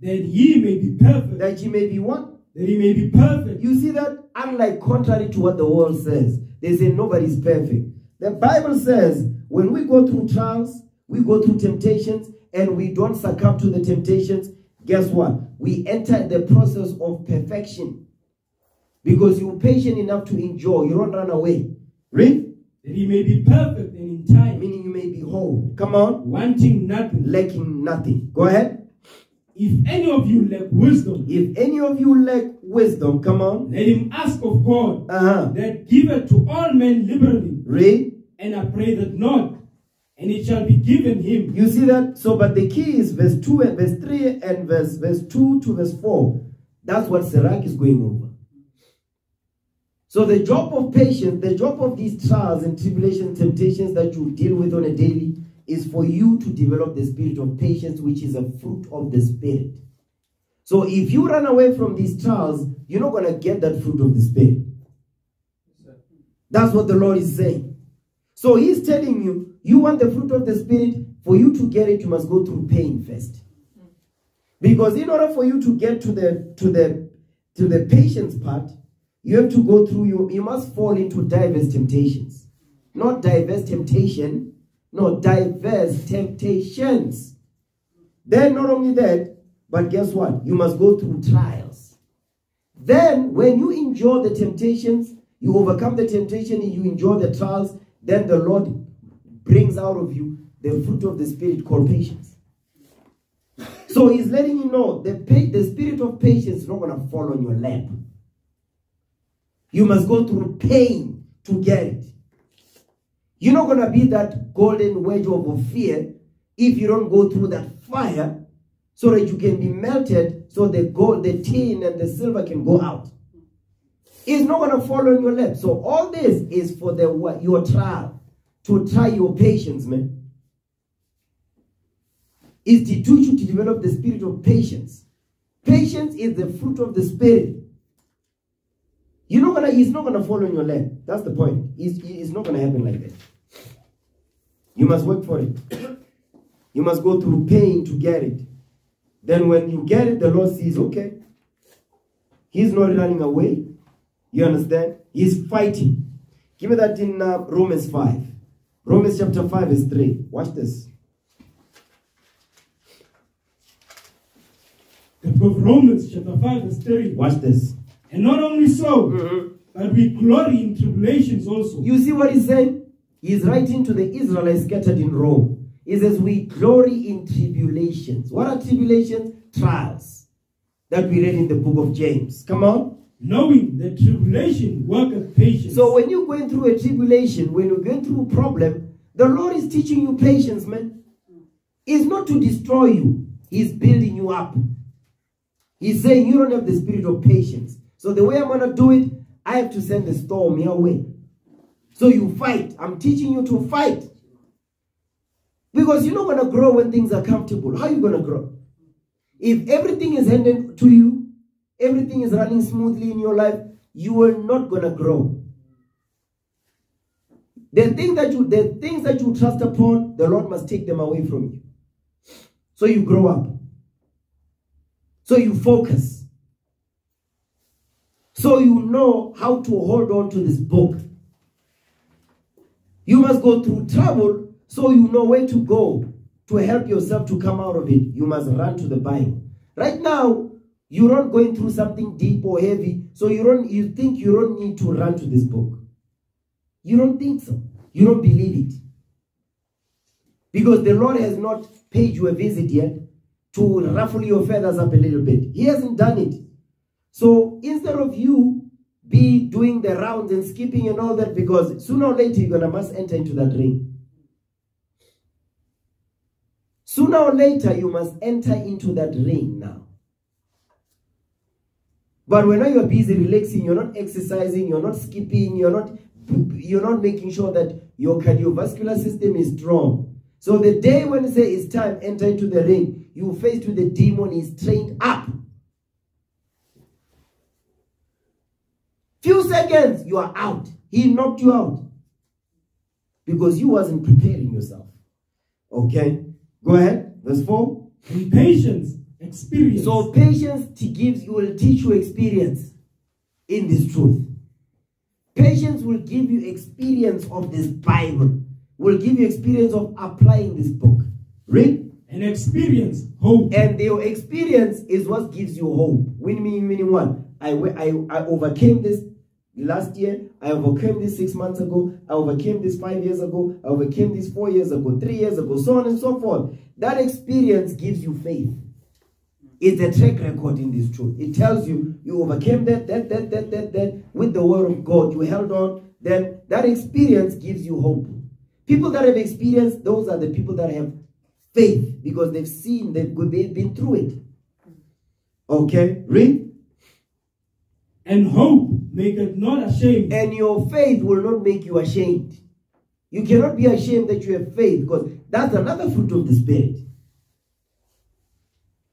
that ye may be perfect. That you may be what? That he may be perfect, You see that? Unlike contrary to what the world says, they say nobody's perfect. The Bible says when we go through trials, we go through temptations, and we don't succumb to the temptations, guess what? We enter the process of perfection. Because you're patient enough to endure, you don't run away. Read? that he may be perfect and in time, Meaning you may be whole. Come on. wanting nothing. Lacking nothing. Go ahead. If any of you lack wisdom, If any of you lack wisdom, come on. let him ask of God, Uh-huh. that giveth to all men liberally, Read. and I pray that not, and it shall be given him. You see that? So, but the key is verse 2 and verse 3 and verse, verse 2 to verse 4. That's what Sirach is going over. So, the job of patience, the job of these trials and tribulations, temptations that you deal with on a daily is for you to develop the spirit of patience, which is a fruit of the spirit. So, if you run away from these trials, you're not going to get that fruit of the spirit. That's what the Lord is saying. So he's telling you, you want the fruit of the spirit, for you to get it, you must go through pain first. Because in order for you to get to the to the to the patience part, you have to go through you, you must fall into diverse temptations. Not diverse temptation, no, diverse temptations. Then not only that, but guess what? You must go through trials. Then, when you endure the temptations, you overcome the temptation, you enjoy the trials, then the Lord brings out of you the fruit of the Spirit called patience. So he's letting you know the, the spirit of patience is not going to fall on your lap. You must go through pain to get it. You're not going to be that golden wedge of Ophir if you don't go through that fire so that you can be melted so the gold, the tin, and the silver can go out. It's not going to fall on your lap. So all this is for the your trial, to try your patience, man. Is to teach you to develop the spirit of patience. Patience is the fruit of the spirit. You're not gonna, it's not gonna fall on your lap. That's the point. It's, it's not gonna happen like that. You must work for it. You must go through pain to get it. Then when you get it, the Lord sees, okay, he's not running away. You understand? He's fighting. Give me that in uh, Romans 5. Romans chapter 5 verse 3. Watch this. The book of Romans chapter 5 verse 3. Watch this. And not only so, mm-hmm. but we glory in tribulations also. You see what he's saying? He's writing to the Israelites scattered in Rome. He says, We glory in tribulations. What are tribulations? Trials. That we read in the book of James. Come on. Knowing that tribulation worketh patience. So when you're going through a tribulation, when you're going through a problem, the Lord is teaching you patience, man. It's not to destroy you. He's building you up. He's saying you don't have the spirit of patience. So the way I'm going to do it, I have to send the storm your way. So you fight. I'm teaching you to fight. Because you're not going to grow when things are comfortable. How are you going to grow? If everything is handed to you, everything is running smoothly in your life, you are not going to grow. The thing that you the things that you trust upon, the Lord must take them away from you. So you grow up. So you focus. So you know how to hold on to this book. You must go through trouble so you know where to go to help yourself to come out of it. You must run to the Bible. Right now, you're not going through something deep or heavy, so you don't you think you don't need to run to this book. You don't think so. You don't believe it. Because the Lord has not paid you a visit yet to ruffle your feathers up a little bit. He hasn't done it. So instead of you be doing the rounds and skipping and all that, because sooner or later you're gonna must enter into that ring. Sooner or later you must enter into that ring now. But when you're busy relaxing, you're not exercising, you're not skipping, you're not you're not making sure that your cardiovascular system is strong. So the day when you say it's time, enter into the ring, you faced with the demon is trained up. Few seconds, you are out. He knocked you out. Because you wasn't preparing yourself. Okay? Go ahead. Verse 4. and patience, experience. So patience to gives you will teach you experience in this truth. Patience will give you experience of this Bible. Will give you experience of applying this book. Read. and experience hope. And your experience is what gives you hope. When meaning, meaning what? I, I, I overcame this last year. I overcame this six months ago. I overcame this five years ago. I overcame this four years ago, three years ago, so on and so forth. That experience gives you faith. It's a track record in this truth. It tells you you overcame that, that, that, that, that, that with the word of God. You held on. Then that experience gives you hope. People that have experienced, those are the people that have faith because they've seen, they've, they've been through it. Okay, read. And hope maketh not ashamed. And your faith will not make you ashamed. You cannot be ashamed that you have faith because that's another fruit of the Spirit.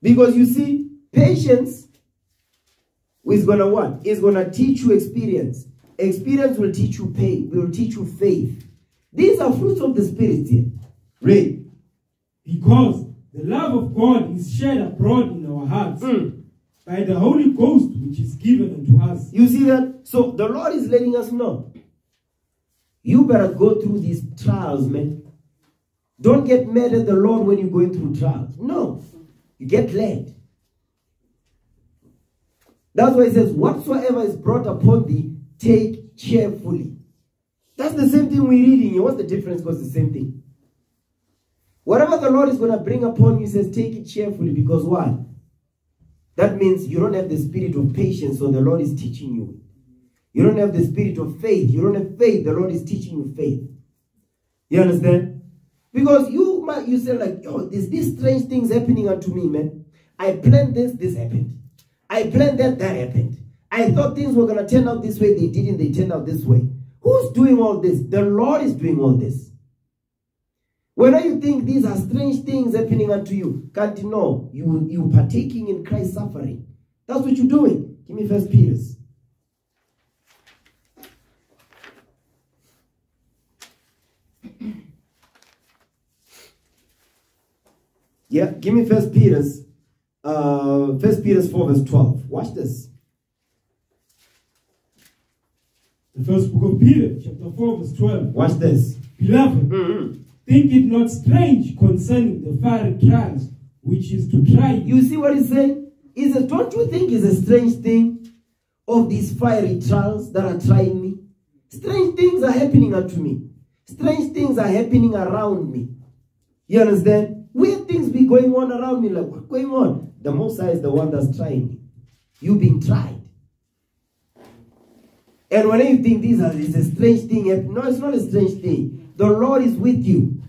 Because you see, patience is gonna what? Is gonna teach you experience. Experience will teach you faith. Will teach you faith. These are fruits of the Spirit here. Read. Because the love of God is shed abroad in our hearts Mm. by the Holy Ghost which is given unto us. You see that? So the Lord is letting us know. You better go through these trials, man. Don't get mad at the Lord when you're going through trials. No. You get glad. That's why it says, Whatsoever is brought upon thee, take cheerfully. That's the same thing we're reading here. What's the difference? Because the same thing. Whatever the Lord is going to bring upon you, says, take it cheerfully. Because why? That means you don't have the spirit of patience, so the Lord is teaching you. You don't have the spirit of faith. You don't have faith. The Lord is teaching you faith. You understand? Because you might you say like, oh, there's these strange things happening unto me, man. I planned this, this happened. I planned that, that happened. I thought things were gonna turn out this way, they didn't, they turned out this way. Who's doing all this? The Lord is doing all this. Whether you think these are strange things happening unto you, can't you know you you partaking in Christ's suffering? That's what you're doing. Give me First Peter's. Yeah, give me First Peter's. Uh, First Peter's four verse twelve. Watch this. The first book of Peter, chapter 4, verse 12. Watch this. Beloved, Mhm. think it not strange concerning the fiery trials which is to try you. You see what he's saying? He says, Don't you think it's a strange thing of these fiery trials that are trying me? Strange things are happening unto me. Strange things are happening around me. You understand? Going on around me. Like, what's going on? The Most is the one that's trying you being tried. And when you think this is a strange thing, no, it's not a strange thing. The Lord is with you.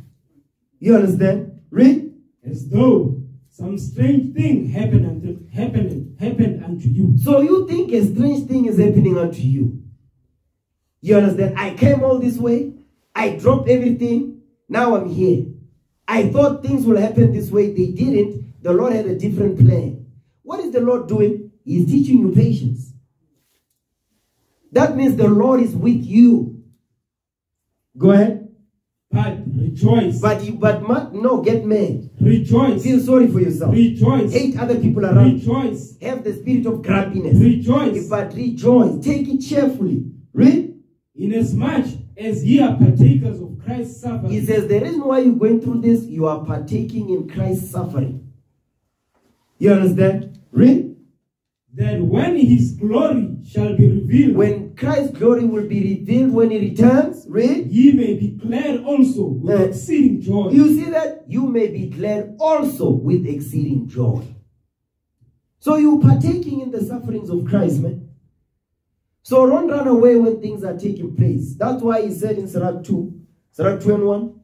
You understand? Read. as though some strange thing happened unto, happened, happened unto you. So you think a strange thing is happening unto you. You understand? I came all this way. I dropped everything. Now I'm here. I thought things will happen this way. They didn't. The Lord had a different plan. What is the Lord doing? He's teaching you patience. That means the Lord is with you. Go ahead. But rejoice. But you, but ma- no, get mad. rejoice. Feel sorry for yourself. Rejoice. Hate other people around. Rejoice. Have the spirit of grumpiness. Rejoice. But rejoice. Take it cheerfully. Read. Inasmuch as ye are partakers of Christ's suffering. He says the reason why you're going through this, you are partaking in Christ's suffering. You understand? Read. that when his glory shall be revealed, When Christ's glory will be revealed when he returns, read. ye may be glad also with Eh. exceeding joy. You see that? You may be glad also with exceeding joy. So you're partaking in the sufferings of Christ, man. So don't run away when things are taking place. That's why he said in Sirach 2, Sirach 2 and 1,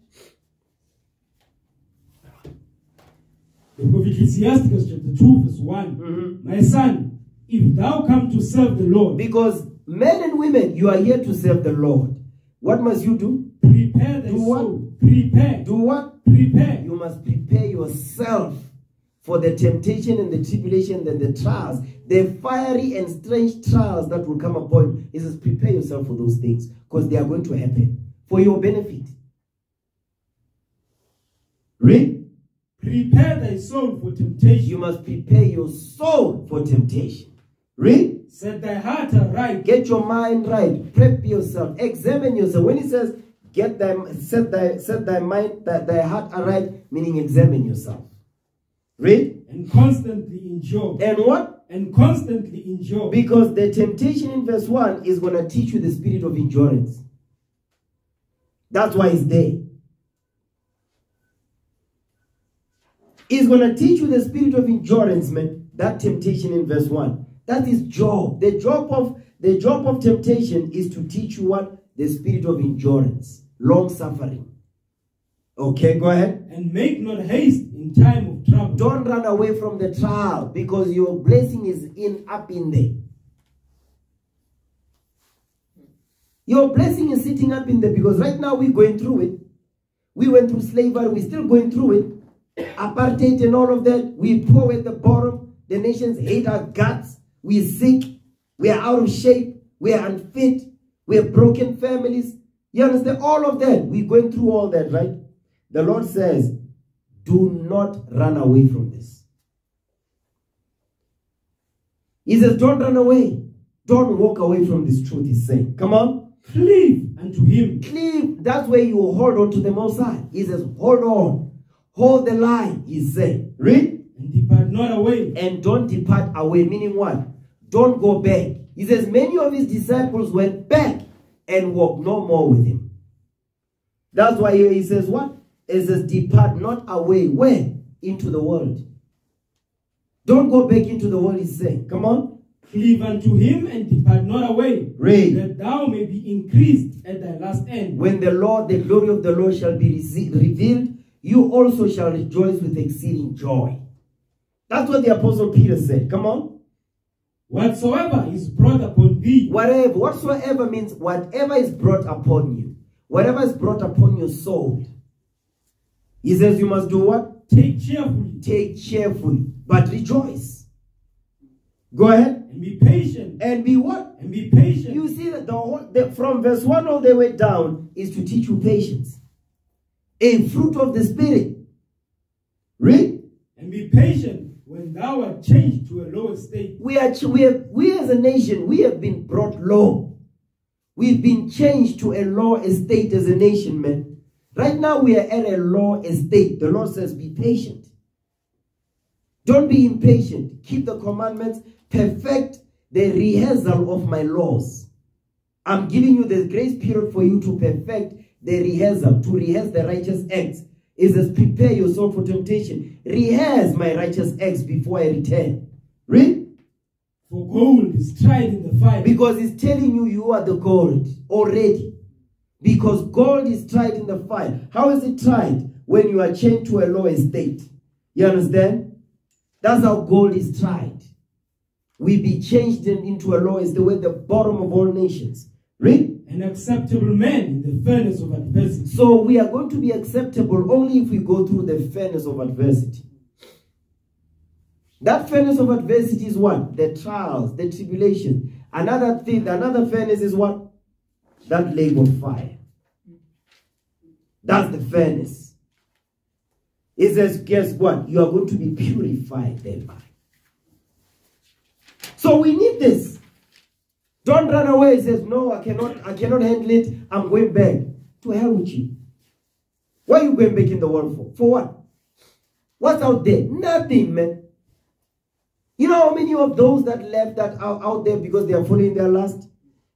The book of Ecclesiasticus chapter 2 verse one mm-hmm. My son, if thou come to serve the Lord, because men and women, you are here to serve the Lord. What must you do? prepare thy Do what? soul. Prepare. Do what? Prepare. You must prepare yourself for the temptation and the tribulation and the trials, the fiery and strange trials that will come upon you. He says, prepare yourself for those things because they are going to happen for your benefit. Read. Prepare thy soul for temptation. You must prepare your soul for temptation. Read. Set thy heart aright. Get your mind right. Prep yourself. Examine yourself. When he says, get thy set thy set thy mind thy, thy heart aright, meaning examine yourself. Read. and constantly endure. And what? And constantly endure. Because the temptation in verse 1 is going to teach you the spirit of endurance. That's why it's there. It's going to teach you the spirit of endurance, man. That temptation in verse 1. That is job. The job of the job of temptation is to teach you what? The spirit of endurance, long suffering. Okay, go ahead. and make not haste in time of trouble. Don't run away from the trial because your blessing is in up in there. Your blessing is sitting up in there because right now we're going through it. We went through slavery, we're still going through it. Apartheid and all of that. We poor at the bottom. The nations hate our guts. We're sick. We are out of shape. We are unfit. We have broken families. You understand? All of that. We're going through all that, right? The Lord says, do not run away from this. He says, don't run away. Don't walk away from this truth, he's saying. Come on. Cleave unto him. Cleave. That's where you hold on to the Most High. He says, hold on. Hold the line, he's saying. Read. and depart not away. And don't depart away. Meaning what? Don't go back. He says, many of his disciples went back and walked no more with him. That's why he says what? It says, depart not away. Where? Into the world. Don't go back into the world, he's saying. Come on. Cleave unto him and depart not away. Read. That thou may be increased at thy last end. When the Lord, the glory of the Lord shall be revealed, you also shall rejoice with exceeding joy. That's what the Apostle Peter said. Come on. Whatsoever is brought upon thee, Whatever, whatsoever means whatever is brought upon you, whatever is brought upon your soul. He says you must do what? take cheerfully Take cheerfully, but rejoice. Go ahead. and be patient. And be what? And be patient. You see that the, whole, the from verse 1 all the way down is to teach you patience. A fruit of the spirit. Read. and be patient when thou art changed to a lower state. We are we have we as a nation we have been brought low. We've been changed to a low estate as a nation, man. Right now we are at a law estate. The Lord says, be patient. Don't be impatient. Keep the commandments. Perfect the rehearsal of my laws. I'm giving you the grace period for you to perfect the rehearsal, to rehearse the righteous acts. It says, prepare yourself for temptation. Rehearse my righteous acts before I return. Read. For gold is tried in the fire. Because it's telling you you are the gold already. Because gold is tried in the fire. How is it tried? When you are chained to a low estate. You understand? That's how gold is tried. We be changed into a law is the way the bottom of all nations. Read. An acceptable man in the furnace of adversity. So we are going to be acceptable only if we go through the furnace of adversity. That furnace of adversity is what? The trials, the tribulation. Another thing, another furnace is what? That lake of fire. That's the furnace. It says, guess what? You are going to be purified thereby. So we need this. Don't run away. He says, No, I cannot, I cannot handle it. I'm going back. To hell with you. What are you going back in the world for? For what? What's out there? Nothing, man. You know how many of those that left that are out there because they are following their lust?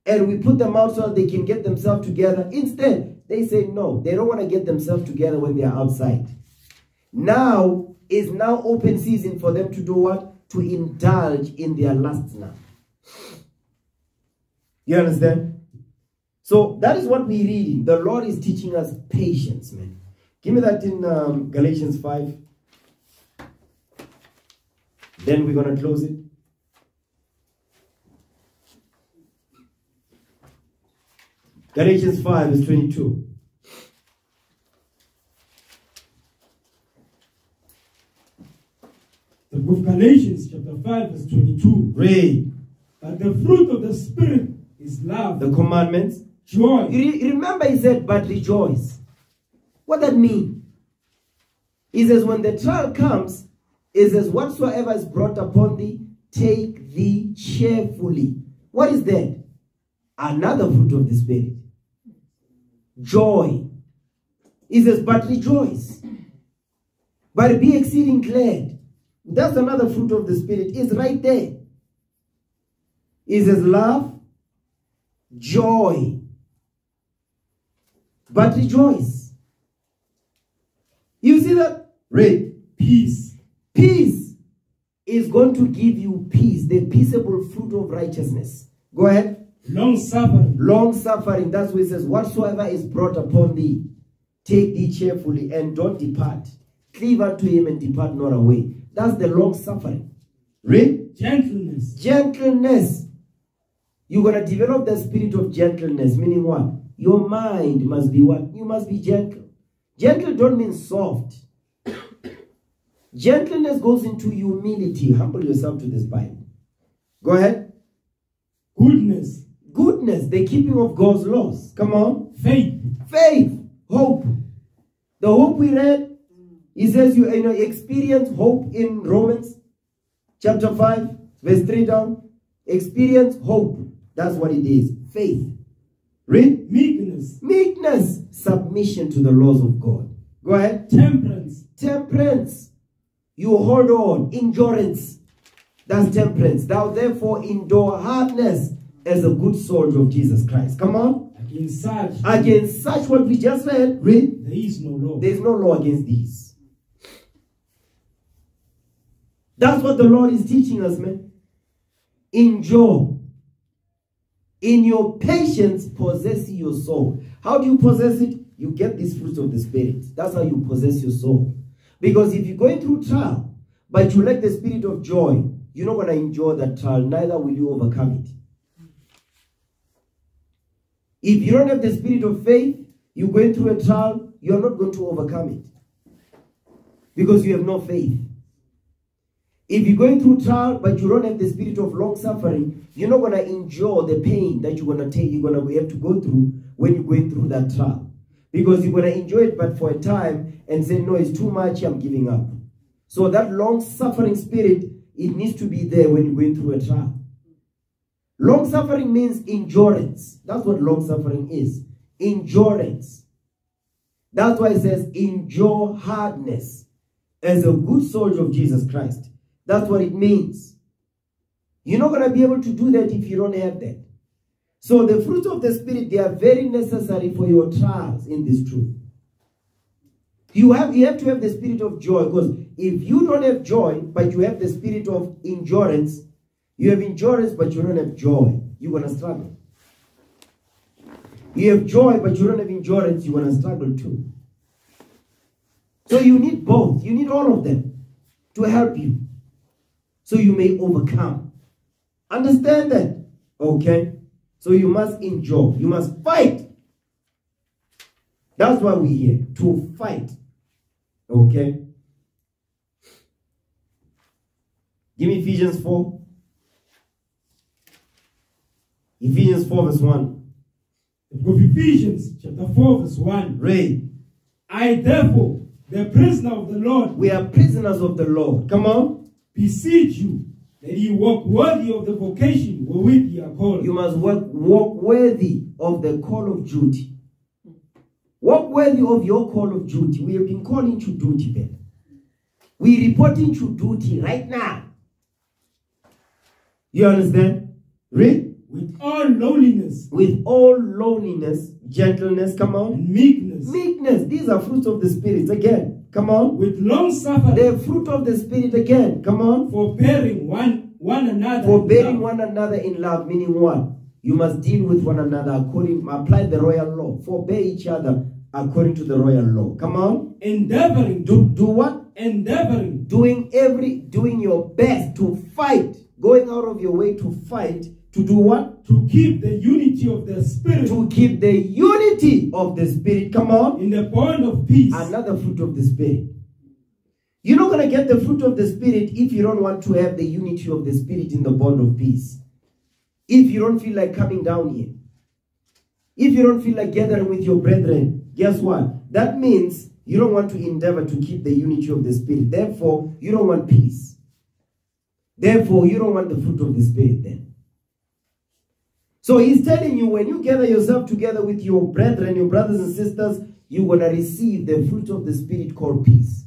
And we put them out so they can get themselves together. Instead, they say no. They don't want to get themselves together when they are outside. Now is now open season for them to do what? To indulge in their lusts now. You understand? So that is what we're reading. The Lord is teaching us patience, man. Give me that in um, Galatians 5. Then we're going to close it. Galatians 5 is 22. The book of Galatians, chapter 5, verse 22. Read But the fruit of the Spirit is love, the commandments. joy, You remember he said, but rejoice. What that mean? He says, when the trial comes, it says, whatsoever is brought upon thee, take thee cheerfully. What is that? Another fruit of the Spirit. Joy. He says, but rejoice. But be exceeding glad. That's another fruit of the Spirit. It's right there. He says, love, joy, but rejoice. You see that? Read. peace, Peace is going to give you peace, the peaceable fruit of righteousness. Go ahead. Long suffering, Long suffering. That's what it says. Whatsoever is brought upon thee, take thee cheerfully and don't depart. Cleave unto him and depart not away. That's the long suffering. Read. gentleness, Gentleness. You're going to develop the spirit of gentleness, meaning what? Your mind must be what? You must be gentle. Gentle don't mean soft. *coughs* Gentleness goes into humility. Humble yourself to this Bible. Go ahead. Goodness, the keeping of God's laws. Come on. faith, Faith, hope. The hope we read, he says you, you know, experience hope in Romans chapter 5, verse 3 down. Experience hope. That's what it is. Faith. Read. meekness, Meekness, submission to the laws of God. Go ahead. temperance, Temperance. You hold on. Endurance. That's temperance. Thou therefore endure hardness as a good soldier of Jesus Christ. Come on. against such Against such what we just read, read. there is no law. There's no law against these. That's what the Lord is teaching us, man. Endure. In your patience, possess your soul. How do you possess it? You get these fruits of the Spirit. That's how you possess your soul. Because if you're going through trial, but you lack the spirit of joy, you're not going to enjoy that trial, neither will you overcome it. If you don't have the spirit of faith, you're going through a trial, you're not going to overcome it. Because you have no faith. If you're going through trial, but you don't have the spirit of long suffering, you're not going to endure the pain that you're going to take, you're going to have to go through when you're going through that trial. Because you're going to enjoy it, but for a time, and say, no, it's too much, I'm giving up. So that long suffering spirit, it needs to be there when you're going through a trial. Long suffering means endurance. That's what long suffering is. Endurance. That's why it says, endure hardness as a good soldier of Jesus Christ. That's what it means. You're not going to be able to do that if you don't have that. So the fruit of the Spirit, they are very necessary for your trials in this truth. You have, you have to have the spirit of joy because if you don't have joy, but you have the spirit of endurance, you have endurance, but you don't have joy, you're going to struggle. You have joy, but you don't have endurance, you're going to struggle too. So you need both. You need all of them to help you so you may overcome. Understand that? Okay? So you must endure. You must fight. That's why we're here, to fight. Okay? Give me Ephesians 4. Ephesians 4, verse 1. The book of Ephesians, chapter 4, verse 1. Read. I therefore, the prisoner of the Lord, We are prisoners of the Lord. Come on. beseech you that you walk worthy of the vocation wherewith you are called. You must walk, walk worthy of the call of duty. Walk worthy of your call of duty. We have been calling to duty, Ben. We reporting to duty right now. You understand? Read. All lowliness With all lowliness, gentleness, come on. meekness, Meekness. These are fruits of the Spirit. Again, come on. with long suffering, The fruit of the Spirit again. Come on. forbearing one one another. Forbearing one another in love, meaning what? You must deal with one another according, apply the royal law. Forbear each other according to the royal law. Come on. endeavoring Do, to do what? endeavoring Doing every, doing your best to fight. Going out of your way to fight. To do what? to keep the unity of the spirit To keep the unity of the Spirit. Come on. in the bond of peace. Another fruit of the Spirit. You're not going to get the fruit of the Spirit if you don't want to have the unity of the Spirit in the bond of peace. If you don't feel like coming down here. If you don't feel like gathering with your brethren, guess what? That means you don't want to endeavor to keep the unity of the Spirit. Therefore, you don't want peace. Therefore, you don't want the fruit of the Spirit then. So he's telling you when you gather yourself together with your brethren, your brothers and sisters, you're going to receive the fruit of the Spirit called peace.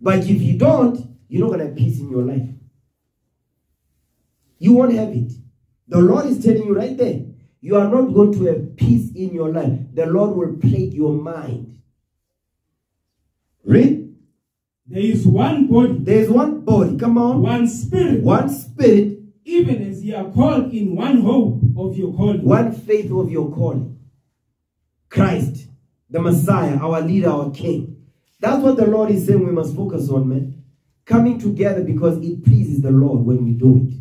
But if you don't, you're not going to have peace in your life. You won't have it. The Lord is telling you right there, you are not going to have peace in your life. The Lord will plague your mind. Read. There is one body, There is one body. Come on. one spirit, One spirit, even as ye are called in one hope of your calling. one faith of your calling. Christ, the Messiah, our leader, our King. That's what the Lord is saying we must focus on, man. Coming together because it pleases the Lord when we do it.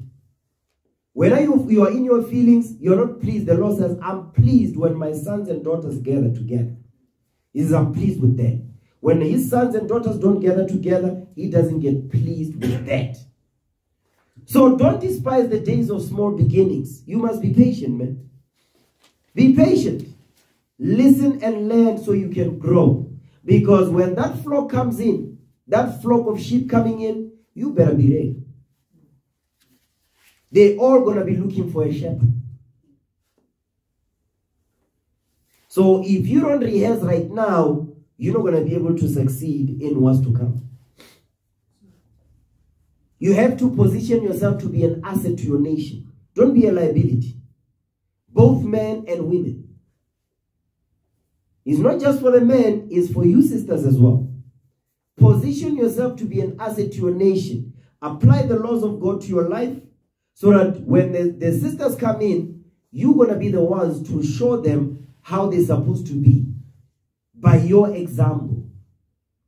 Whether you, you are in your feelings, you're not pleased. The Lord says, I'm pleased when my sons and daughters gather together. He says, I'm pleased with that. When his sons and daughters don't gather together, he doesn't get pleased with that. So don't despise the days of small beginnings. You must be patient, man. Be patient. Listen and learn so you can grow. Because when that flock comes in, that flock of sheep coming in, you better be ready. They're all going to be looking for a shepherd. So if you don't rehearse right now, you're not going to be able to succeed in what's to come. You have to position yourself to be an asset to your nation. Don't be a liability. Both men and women. It's not just for the men, it's for you sisters as well. Position yourself to be an asset to your nation. Apply the laws of God to your life so that when the, the sisters come in, you're going to be the ones to show them how they're supposed to be by your example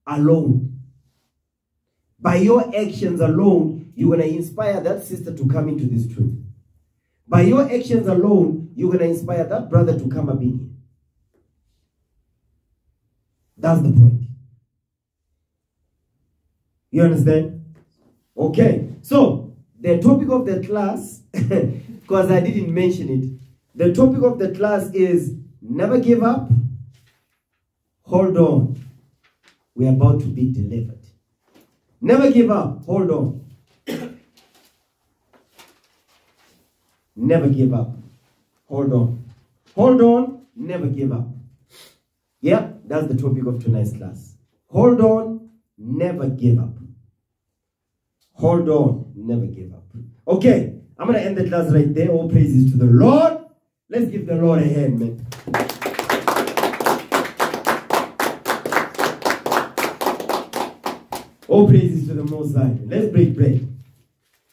alone. By your actions alone, you're going to inspire that sister to come into this truth. By your actions alone, you're going to inspire that brother to come up in here. That's the point. You understand? Okay. So, the topic of the class, *laughs* because I didn't mention it, the topic of the class is never give up, hold on. We're about to be delivered. Never give up, hold on. Never give up. Hold on. Hold on, never give up. Yeah, that's the topic of tonight's class. Hold on, never give up. Hold on, never give up. Okay, I'm going to end the class right there. All praises to the Lord. Let's give the Lord a hand, man. All praises to the Most High. Let's break bread.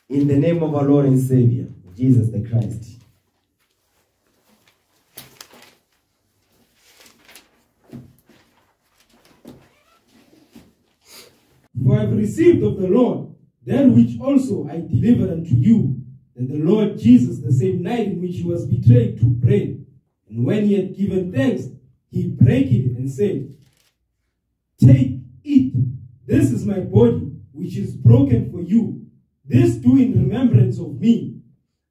In the name of our Lord and Savior, Jesus the Christ. For I have received of the Lord that which also I delivered unto you, that the Lord Jesus, the same night in which he was betrayed, took bread. And when he had given thanks, he brake it and said. This is my body, which is broken for you. This do in remembrance of me.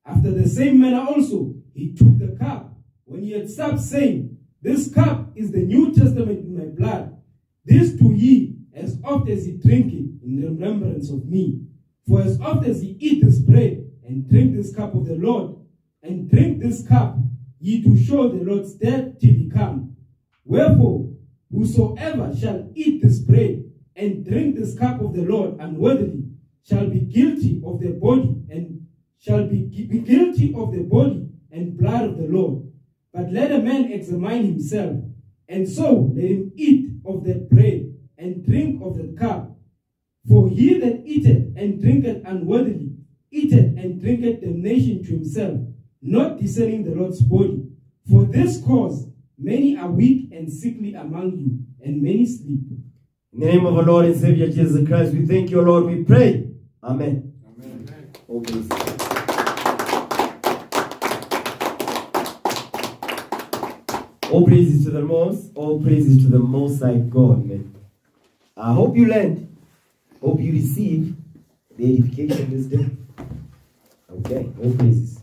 After the same manner also, he took the cup when he had supped, saying, This cup is the New Testament in my blood. This do ye as oft as ye drink it in remembrance of me. For as oft as ye eat this bread and drink this cup of the Lord, and drink this cup, ye do show the Lord's death till he come. Wherefore, whosoever shall eat this bread and drink this cup of the Lord unworthily shall be guilty of the body and shall be, be guilty of the body and blood of the Lord. But let a man examine himself, and so let him eat of that bread and drink of that cup. For he that eateth and drinketh unworthily eateth and drinketh damnation to himself, not discerning the Lord's body. For this cause many are weak and sickly among you, and many sleep. In the name of our Lord and Savior Jesus Christ, we thank you, Lord. We pray. Amen. All praises. All praises to the most, all praises to the most high God, man. I hope you learned. Hope you receive the edification this day. Okay, all praises.